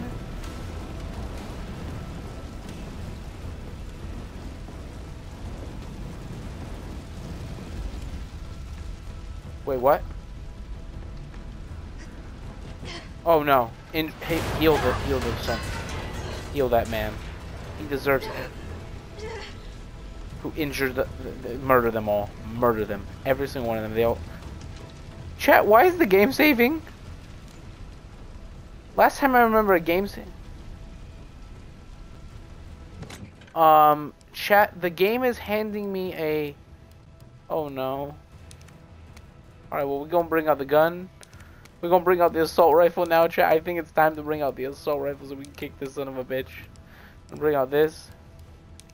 Wait, what? Oh no. In he, heal the heal the son. Heal that man. He deserves it. Who injured the, the, the murder them all. Murder them. Every single one of them. They all Chat, why is the game saving? Last time I remember a game sa- Um chat, the game is handing me a Oh no. Alright, well, we're gonna bring out the gun. We're gonna bring out the assault rifle now, chat. I think it's time to bring out the assault rifle so we can kick this son of a bitch. I'm gonna bring out this.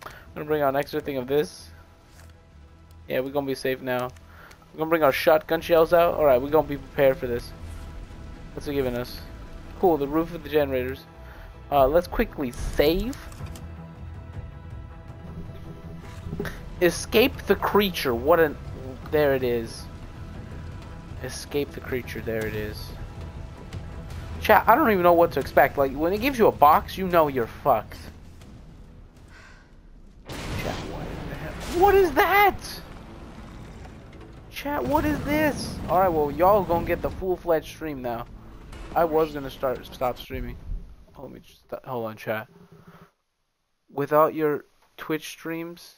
I'm gonna bring out an extra thing of this. Yeah, we're gonna be safe now. We're gonna bring our shotgun shells out. Alright, we're gonna be prepared for this. What's it giving us? Cool, the roof of the generators. Uh, let's quickly save. Escape the creature. What an... There it is. Escape the creature. There it is. Chat, I don't even know what to expect. Like, when it gives you a box, you know you're fucked. Chat, what is that? What is that? Chat, what is this? Alright, well, y'all gonna get the full-fledged stream now. I was gonna start stop streaming. Hold, me just, hold on, chat. Without your Twitch streams,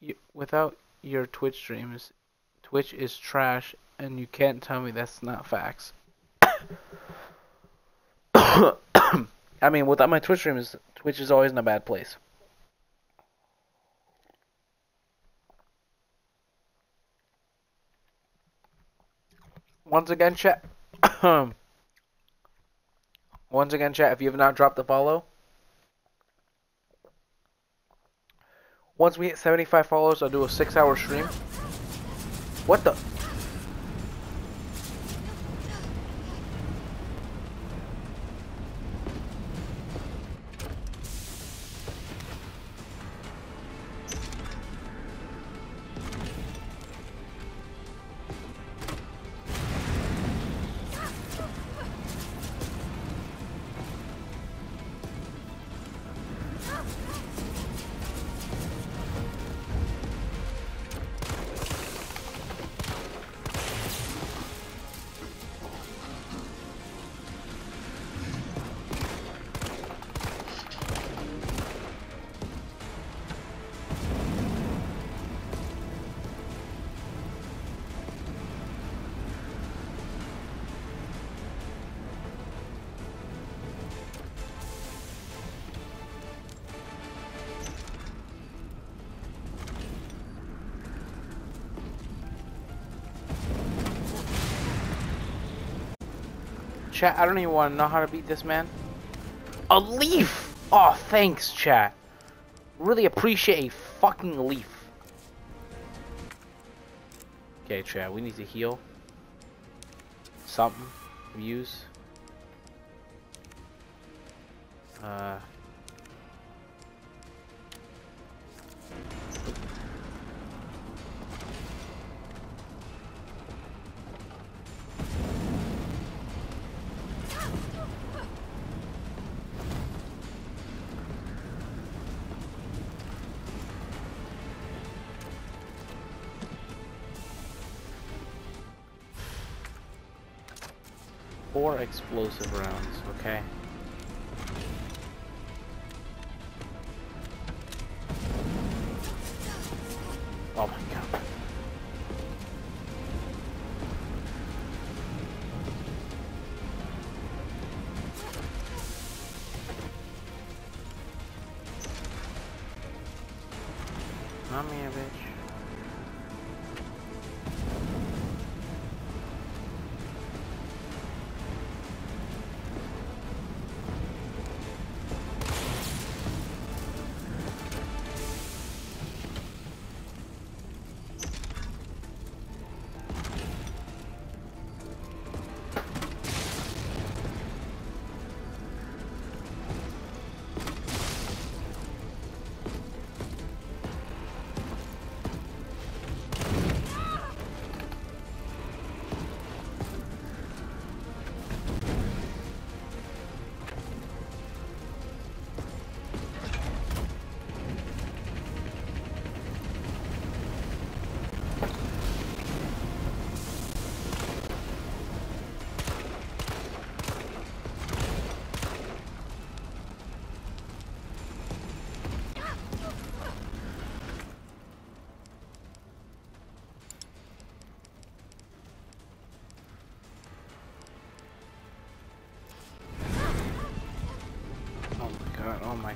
you, without your Twitch streams, Twitch is trash, and you can't tell me that's not facts. I mean, without my Twitch streams, Twitch is always in a bad place. Once again, chat. Once again, chat, if you have not dropped a follow, once we hit 75 followers, I'll do a six hour stream. What the? Chat, I don't even want to know how to beat this man. A leaf! Oh, thanks, chat. Really appreciate a fucking leaf. Okay, chat, we need to heal. Something. Use. Explosive rounds, okay. Oh my god. Come here, bitch.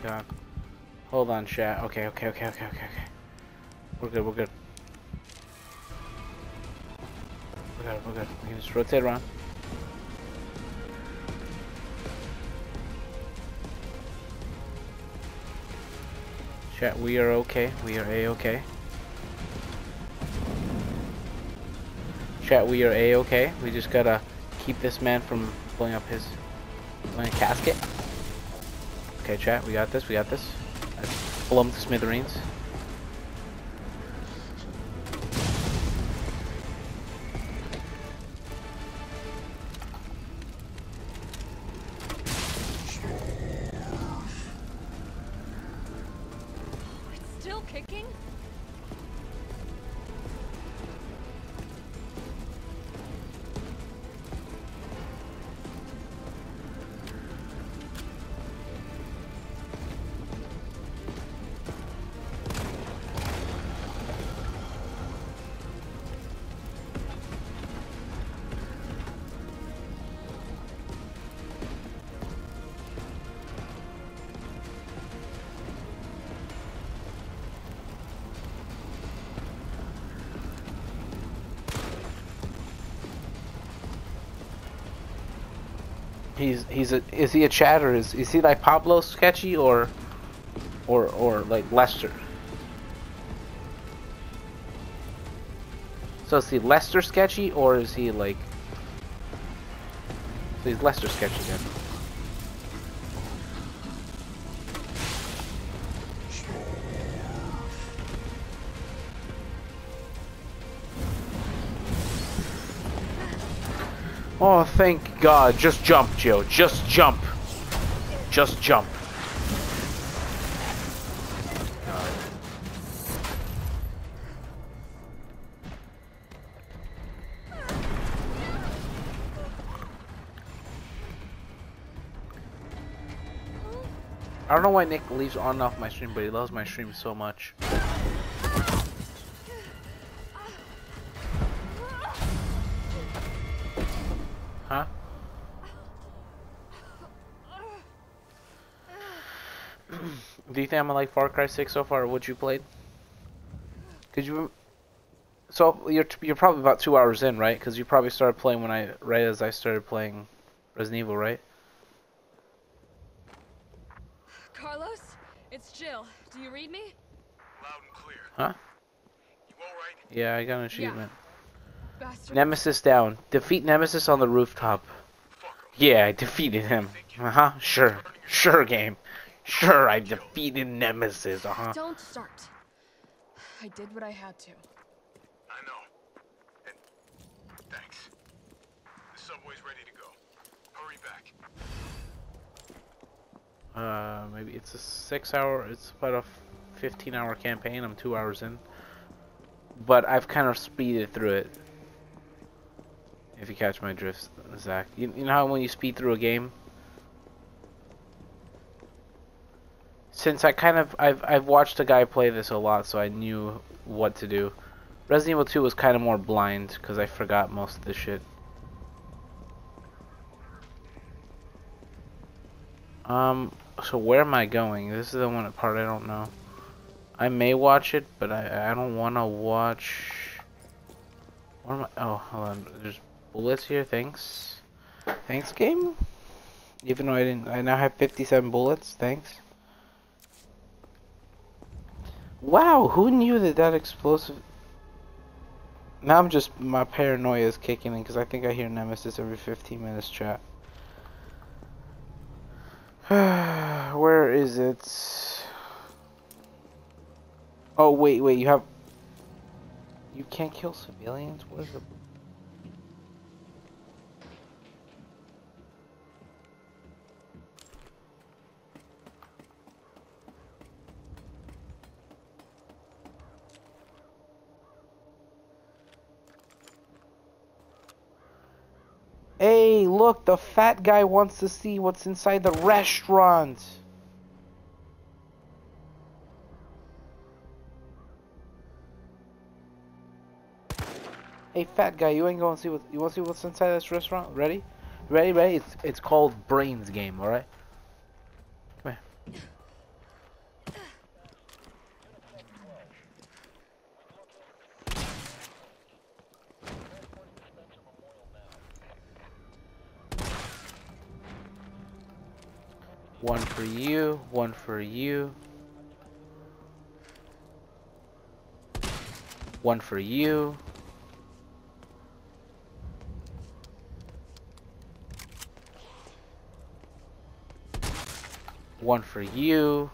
god. Hold on, chat. Okay, okay, okay, okay, okay, okay. We're good, we're good. We're good, we're good. We can just rotate around. Chat, we are okay. We are a-okay. Chat, we are a-okay. We just gotta keep this man from blowing up his blowing a casket. Okay, chat, we got this. We got this. Let's blow him to smithereens. He's a is he a Chad or is is he like Pablo sketchy or or or like Lester? So is he Lester sketchy or is he like so he's Lester sketchy then? Thank God. Just jump, Joe. Just jump. Just jump. I don't know why Nick leaves on and off my stream, but he loves my stream so much. I'm gonna like Far Cry 6 so far, or what you played? Cause you, so you're you're probably about two hours in, right? Cause you probably started playing when I right as I started playing Resident Evil, right? Carlos? It's Jill. Do you read me? Loud and clear. Huh? You alright? Yeah, I got an achievement. Bastard. Nemesis down. Defeat Nemesis on the rooftop. Yeah, I defeated him. Uh huh. Sure. Sure, game. Sure, I defeated Nemesis. Uh huh. Don't start. I did what I had to. I know. And thanks. The subway's ready to go. Hurry back. Uh, maybe it's a six-hour. It's about a fifteen-hour campaign. I'm two hours in, but I've kind of speeded through it. If you catch my drift, Zach. You, you know how when you speed through a game, since I kind of I've I've watched a guy play this a lot, so I knew what to do. Resident Evil 2 was kind of more blind because I forgot most of the shit. Um, so where am I going? This is the one part I don't know. I may watch it, but I I don't want to watch. What am I? Oh, hold on. There's bullets here. Thanks. Thanks, game. Even though I didn't, I now have 57 bullets. Thanks. Wow, who knew that that explosive... Now I'm just, my paranoia is kicking in because I think I hear Nemesis every 15 minutes chat. Where is it? Oh, wait, wait, you have... You can't kill civilians? What is the... Hey, look, the fat guy wants to see what's inside the restaurant. Hey, fat guy, you ain't to see what you want to see what's inside this restaurant? Ready? Ready, ready? It's it's called Brains Game, all right? Come here. One for you, one for you. One for you. One for you.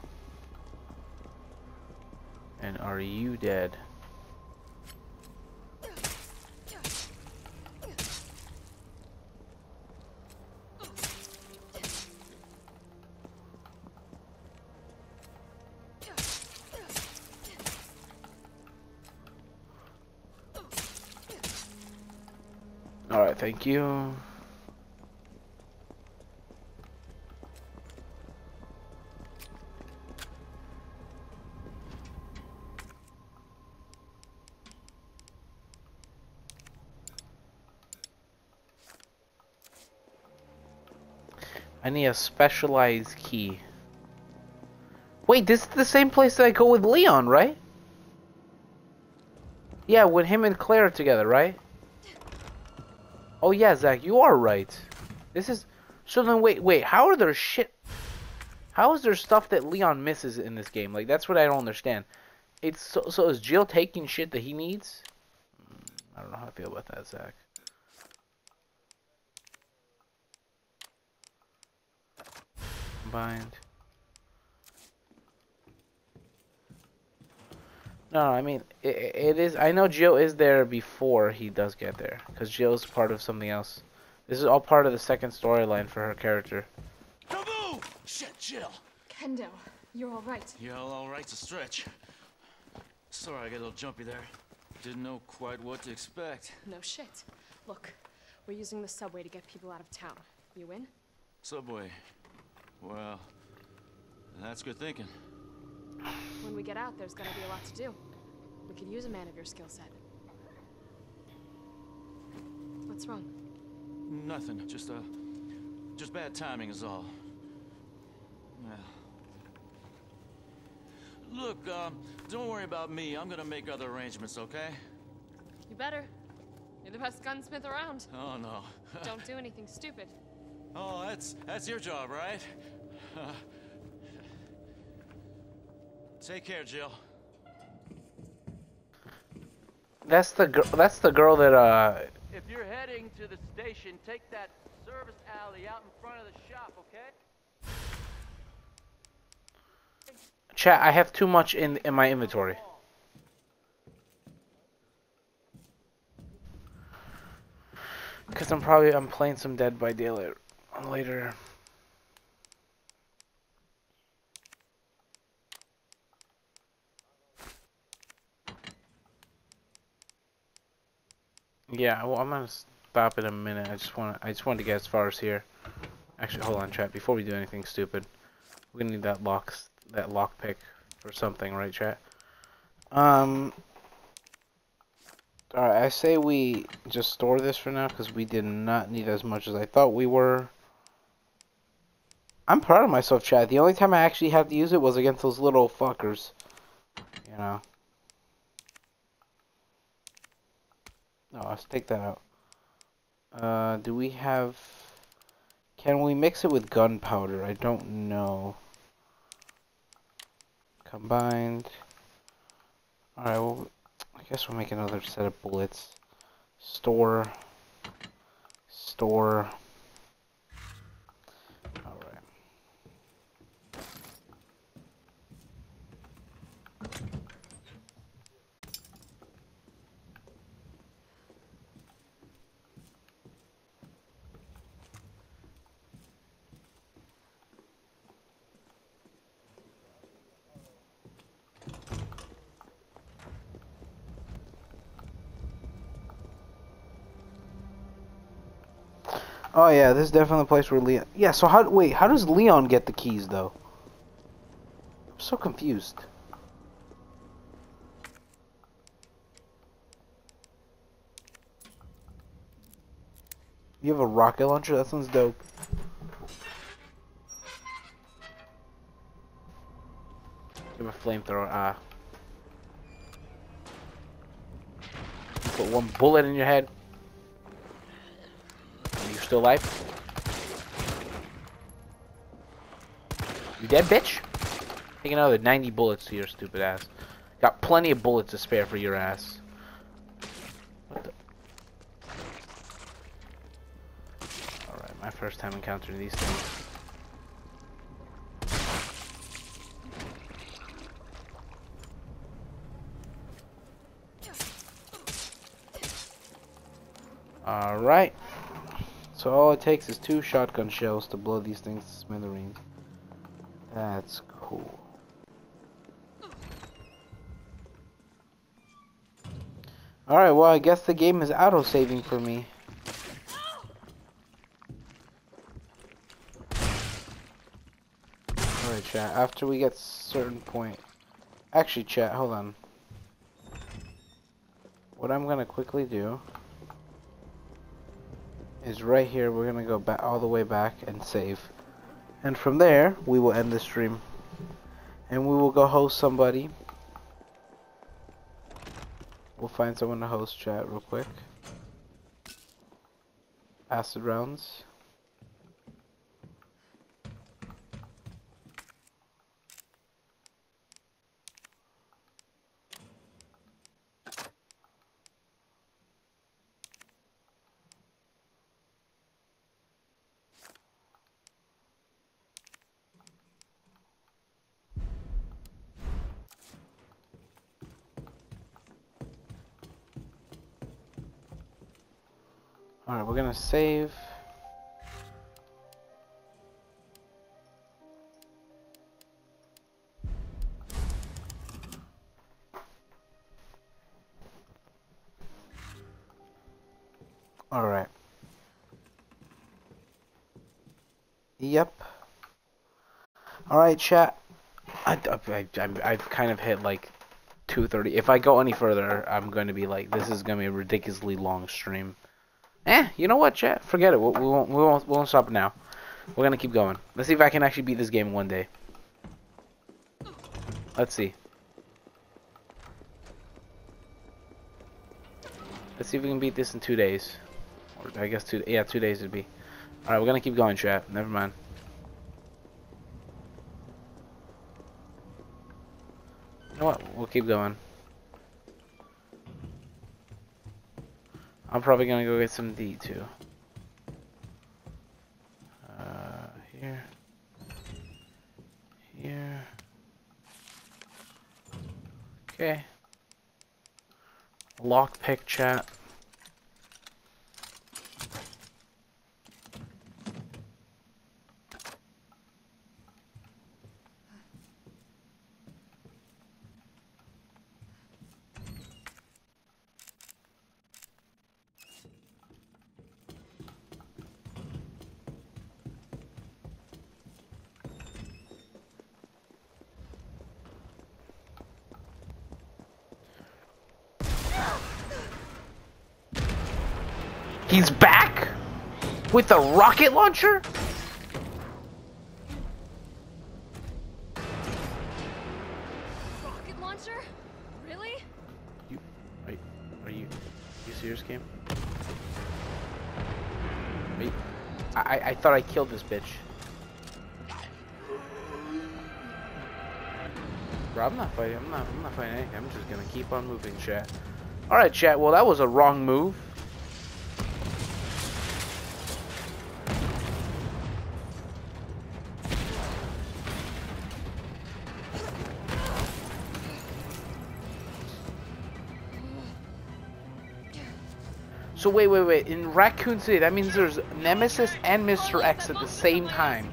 And are you dead? Thank you. I need a specialized key. Wait, this is the same place that I go with Leon, right? Yeah, with him and Claire together, right? Oh yeah, Zach, you are right. This is... So then wait, wait, how are there shit... How is there stuff that Leon misses in this game? Like, that's what I don't understand. It's so, so is Jill taking shit that he needs? Hmm, I don't know how I feel about that, Zach. Combined. No, I mean, it, it is, I know Jill is there before he does get there. Because Jill's part of something else. This is all part of the second storyline for her character. Kaboom! Shit, Jill. Kendo, you're all right. Yeah, all right's a stretch. Sorry, I got a little jumpy there. Didn't know quite what to expect. No shit. Look, we're using the subway to get people out of town. You in? Subway. Well, that's good thinking. When we get out, there's gonna be a lot to do. We could use a man of your skill set. What's wrong? Nothing. Just uh, just bad timing is all. Yeah. Look, um, don't worry about me. I'm gonna make other arrangements, okay? You better. You're the best gunsmith around. Oh no. Don't do anything stupid. oh, that's that's your job, right? Take care, Jill. That's the girl. That's the girl that uh. If you're heading to the station, take that service alley out in front of the shop, okay? Chat. I have too much in in my inventory. Cause I'm probably I'm playing some Dead by Daylight later. Yeah, well, I'm gonna stop in a minute. I just want I just wanted to get as far as here. Actually, hold on, chat. Before we do anything stupid, we need that lock, that lock pick or something, right, chat? Um. Alright, I say we just store this for now because we did not need as much as I thought we were. I'm proud of myself, chat. The only time I actually had to use it was against those little fuckers. You know. No, let's take that out. Uh, do we have... Can we mix it with gunpowder? I don't know. Combined. Alright, well, I guess we'll make another set of bullets. Store. Store. Oh yeah, this is definitely a place where Leon. Yeah, so how? Wait, how does Leon get the keys though? I'm so confused. You have a rocket launcher? That sounds dope. You have a flamethrower. Ah. Put one bullet in your head still alive? You dead, bitch? Take another 90 bullets to your stupid ass. Got plenty of bullets to spare for your ass. Alright, my first time encountering these things. So all it takes is two shotgun shells to blow these things to smithereens. That's cool. Alright, well I guess the game is auto-saving for me. Alright chat, after we get certain point... Actually chat, hold on. What I'm gonna quickly do is right here. We're gonna go back all the way back and save. And from there we will end the stream. And we will go host somebody. We'll find someone to host chat real quick. Acid rounds Save. Alright. Yep. Alright, chat. I, I, I, I've kind of hit like 2.30. If I go any further, I'm going to be like, this is going to be a ridiculously long stream. Eh, you know what, chat? Forget it. We, we won't. We won't. We won't stop now. We're gonna keep going. Let's see if I can actually beat this game one day. Let's see. Let's see if we can beat this in two days. Or I guess two. Yeah, two days would be. All right, we're gonna keep going, chat. Never mind. You know what? We'll keep going. I'm probably gonna go get some D too. Uh, here. Here. Okay. Lockpick chat. He's back? With a rocket launcher? Rocket launcher? Really? You, are, are you, you serious, game? Wait, I, I thought I killed this bitch. Bro, I'm not fighting. I'm not. I'm not fighting anything. I'm just gonna keep on moving, chat. All right, chat. Well, that was a wrong move. Wait, wait, wait. In Raccoon City, that means there's Nemesis and Mr. X at the same time.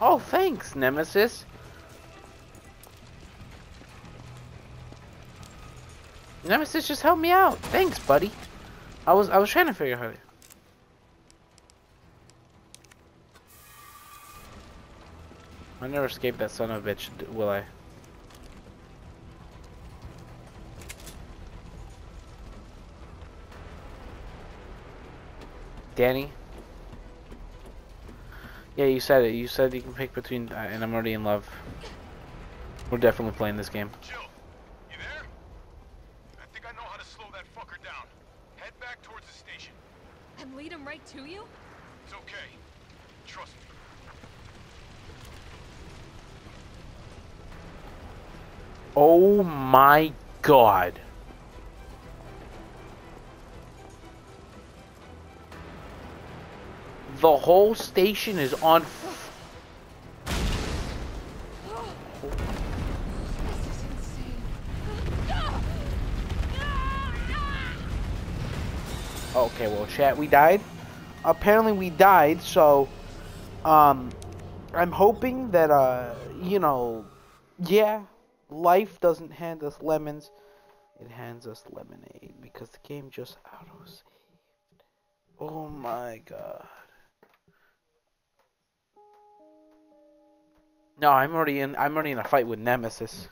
Oh, thanks, Nemesis. Nemesis just helped me out. Thanks, buddy. I was I was trying to figure out to... never escape that son of a bitch, will I? Danny? Yeah, you said it. You said you can pick between, uh, and I'm already in love. We're definitely playing this game. Jill, you there? I think I know how to slow that fucker down. Head back towards the station. And lead him right to you? It's okay. Trust me. Oh my god. Whole station is on. Okay, well, chat, we died. Apparently, we died. So, um, I'm hoping that uh, you know, yeah, life doesn't hand us lemons; it hands us lemonade because the game just auto saved. Oh my god. No, I'm already in. I'm already in a fight with Nemesis.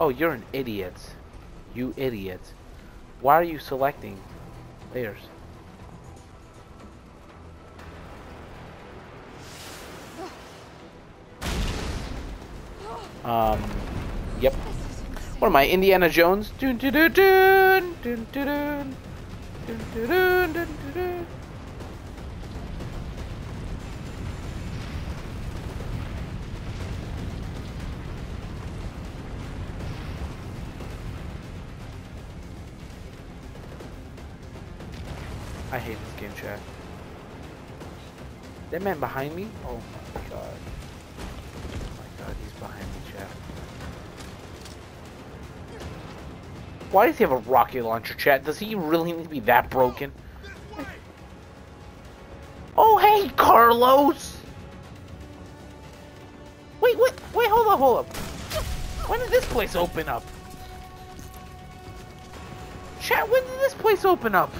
Oh, you're an idiot. You idiot. Why are you selecting players? Um, yep. What am I, Indiana Jones? Dun, dun, dun, dun, dun, dun, I hate this game chat. That man behind me? Oh my god. Oh my god, he's behind me, chat. Why does he have a rocket launcher, chat? Does he really need to be that broken? Oh, hey, Carlos! Wait, wait, wait, hold up, hold up. When did this place open up? Chat, when did this place open up?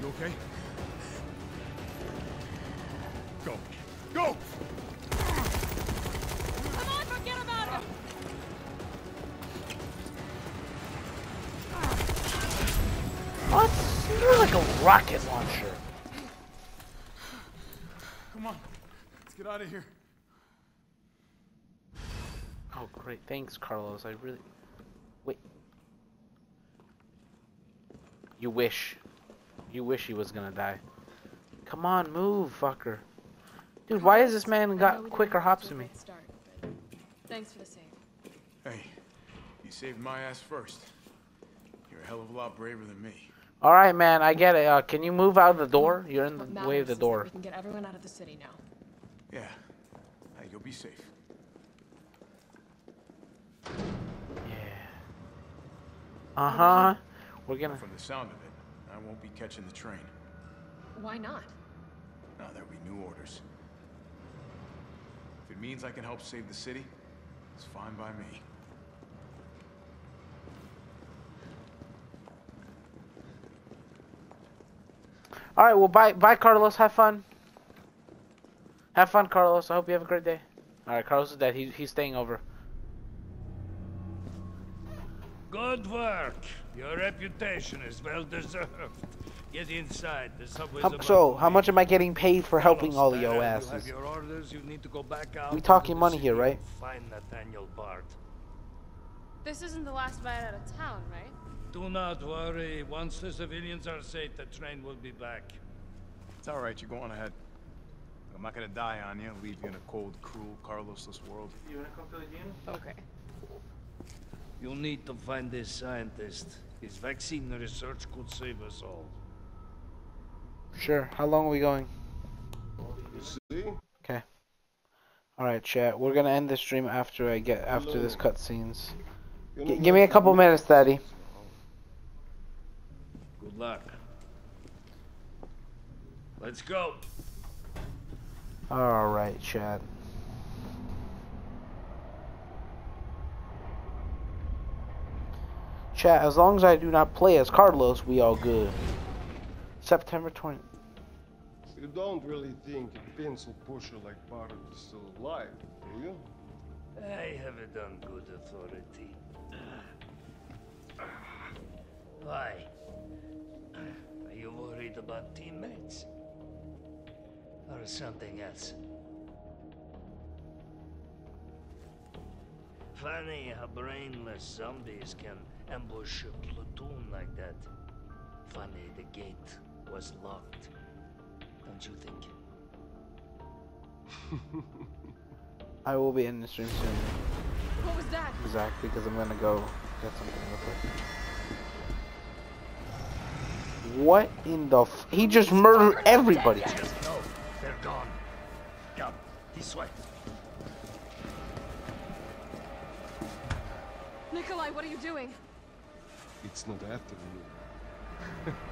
You okay? Thanks, Carlos. I really... Wait. You wish. You wish he was gonna die. Come on, move, fucker. Dude, why has this man I know we got didn't quicker hops to than me? Start, thanks for the save. Hey, you saved my ass first. You're a hell of a lot braver than me. Alright, man, I get it. Uh, can you move out of the door? You're in the way of the door. We can get everyone out of the city now. Yeah. Hey, you'll be safe. Yeah. Uh-huh. We're gonna... From the sound of it, I won't be catching the train. Why not? Now there'll be new orders. If it means I can help save the city, it's fine by me. Alright, well, bye, bye, Carlos. Have fun. Have fun, Carlos. I hope you have a great day. Alright, Carlos is dead. He, he's staying over. Good work. Your reputation is well deserved. Get inside. The subway's How, so, how much am I getting paid for helping all of Carlos, yo You asses? your orders. You need to go back out. We into talking money here, right? Find Nathaniel Bard. This isn't the last bite out of town, right? Do not worry. Once the civilians are safe, the train will be back. It's all right, you're going ahead. I'm not gonna die on you, leave you in a cold, cruel, Carlosless world. You wanna come to the game? Okay. You need to find this scientist. His vaccine research could save us all. Sure. How long are we going? Okay. Alright, chat. We're gonna end the stream after I get after this cutscenes. G- give me a couple minutes, Daddy. Good luck. Let's go. Alright, chat. Chat, as long as I do not play as Carlos, we all good. September 20. You don't really think a pencil pusher like Barrett is still alive, do you? I have it on good authority. Why? Are you worried about teammates? Or something else? Funny how brainless zombies can ambush a platoon like that. Funny the gate was locked. Don't you think? I will be in the stream soon. What was that? Exactly, because I'm gonna go get something real quick. What in the f- He just murdered everybody! Just know they're gone. Come, this way. Nikolai, what are you doing? It's not after me.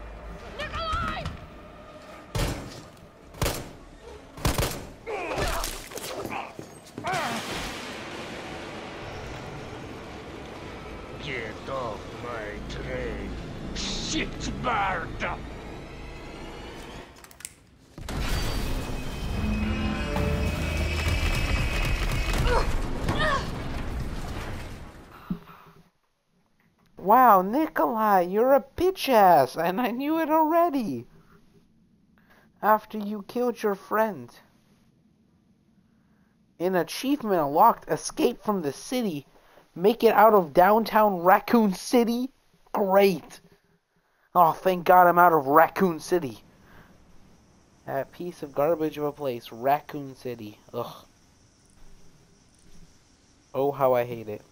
Wow, Nikolai, you're a bitch ass, and I knew it already. After you killed your friend. An achievement unlocked, escape from the city, make it out of downtown Raccoon City. Great. Oh, thank God I'm out of Raccoon City. That piece of garbage of a place, Raccoon City. Ugh. Oh, how I hate it.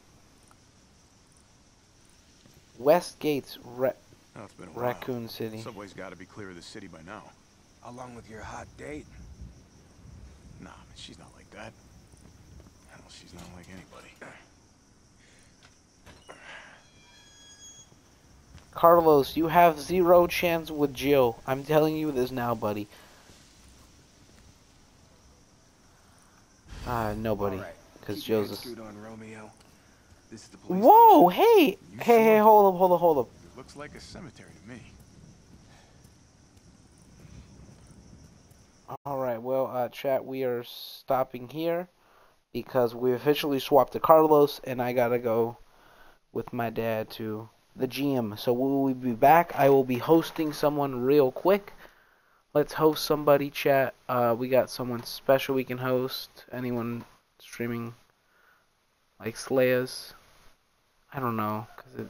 Westgate's Ra- Oh, it's been a while. Raccoon City. Subway's got to be clear of the city by now. Along with your hot date. Nah, she's not like that. Hell, she's not like anybody. Carlos, you have zero chance with Jill. I'm telling you this now, buddy. Ah, nobody. Alright, Because keep your Jill's This is the police Whoa, station. hey! You Hey, hey, hold up, hold up, hold up. It looks like a cemetery to me. Alright, well, uh, chat, we are stopping here. Because we officially swapped to Carlos, and I gotta go with my dad to the gym. So we will be back. I will be hosting someone real quick. Let's host somebody, chat. Uh, we got someone special we can host. Anyone streaming like Slayers. I don't know, cause it.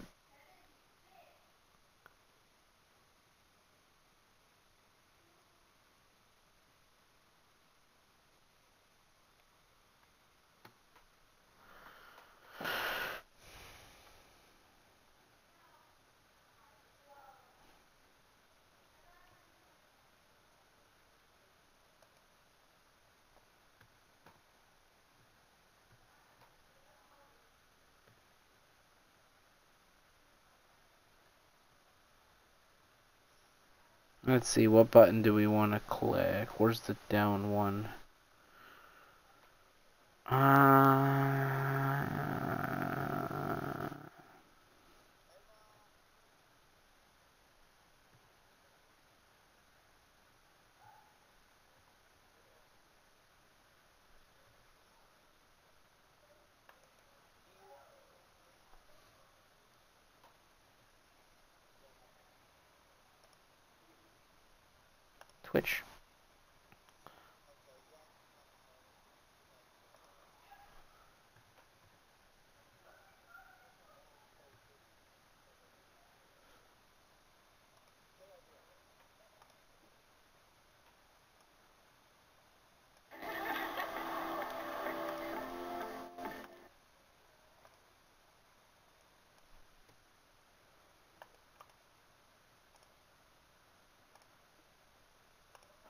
Let's see, what button do we want to click? Where's the down one? Uh, Twitch.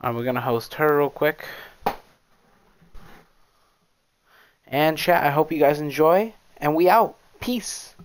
Alright, we're gonna host her real quick. And chat, I hope you guys enjoy. And we out. Peace.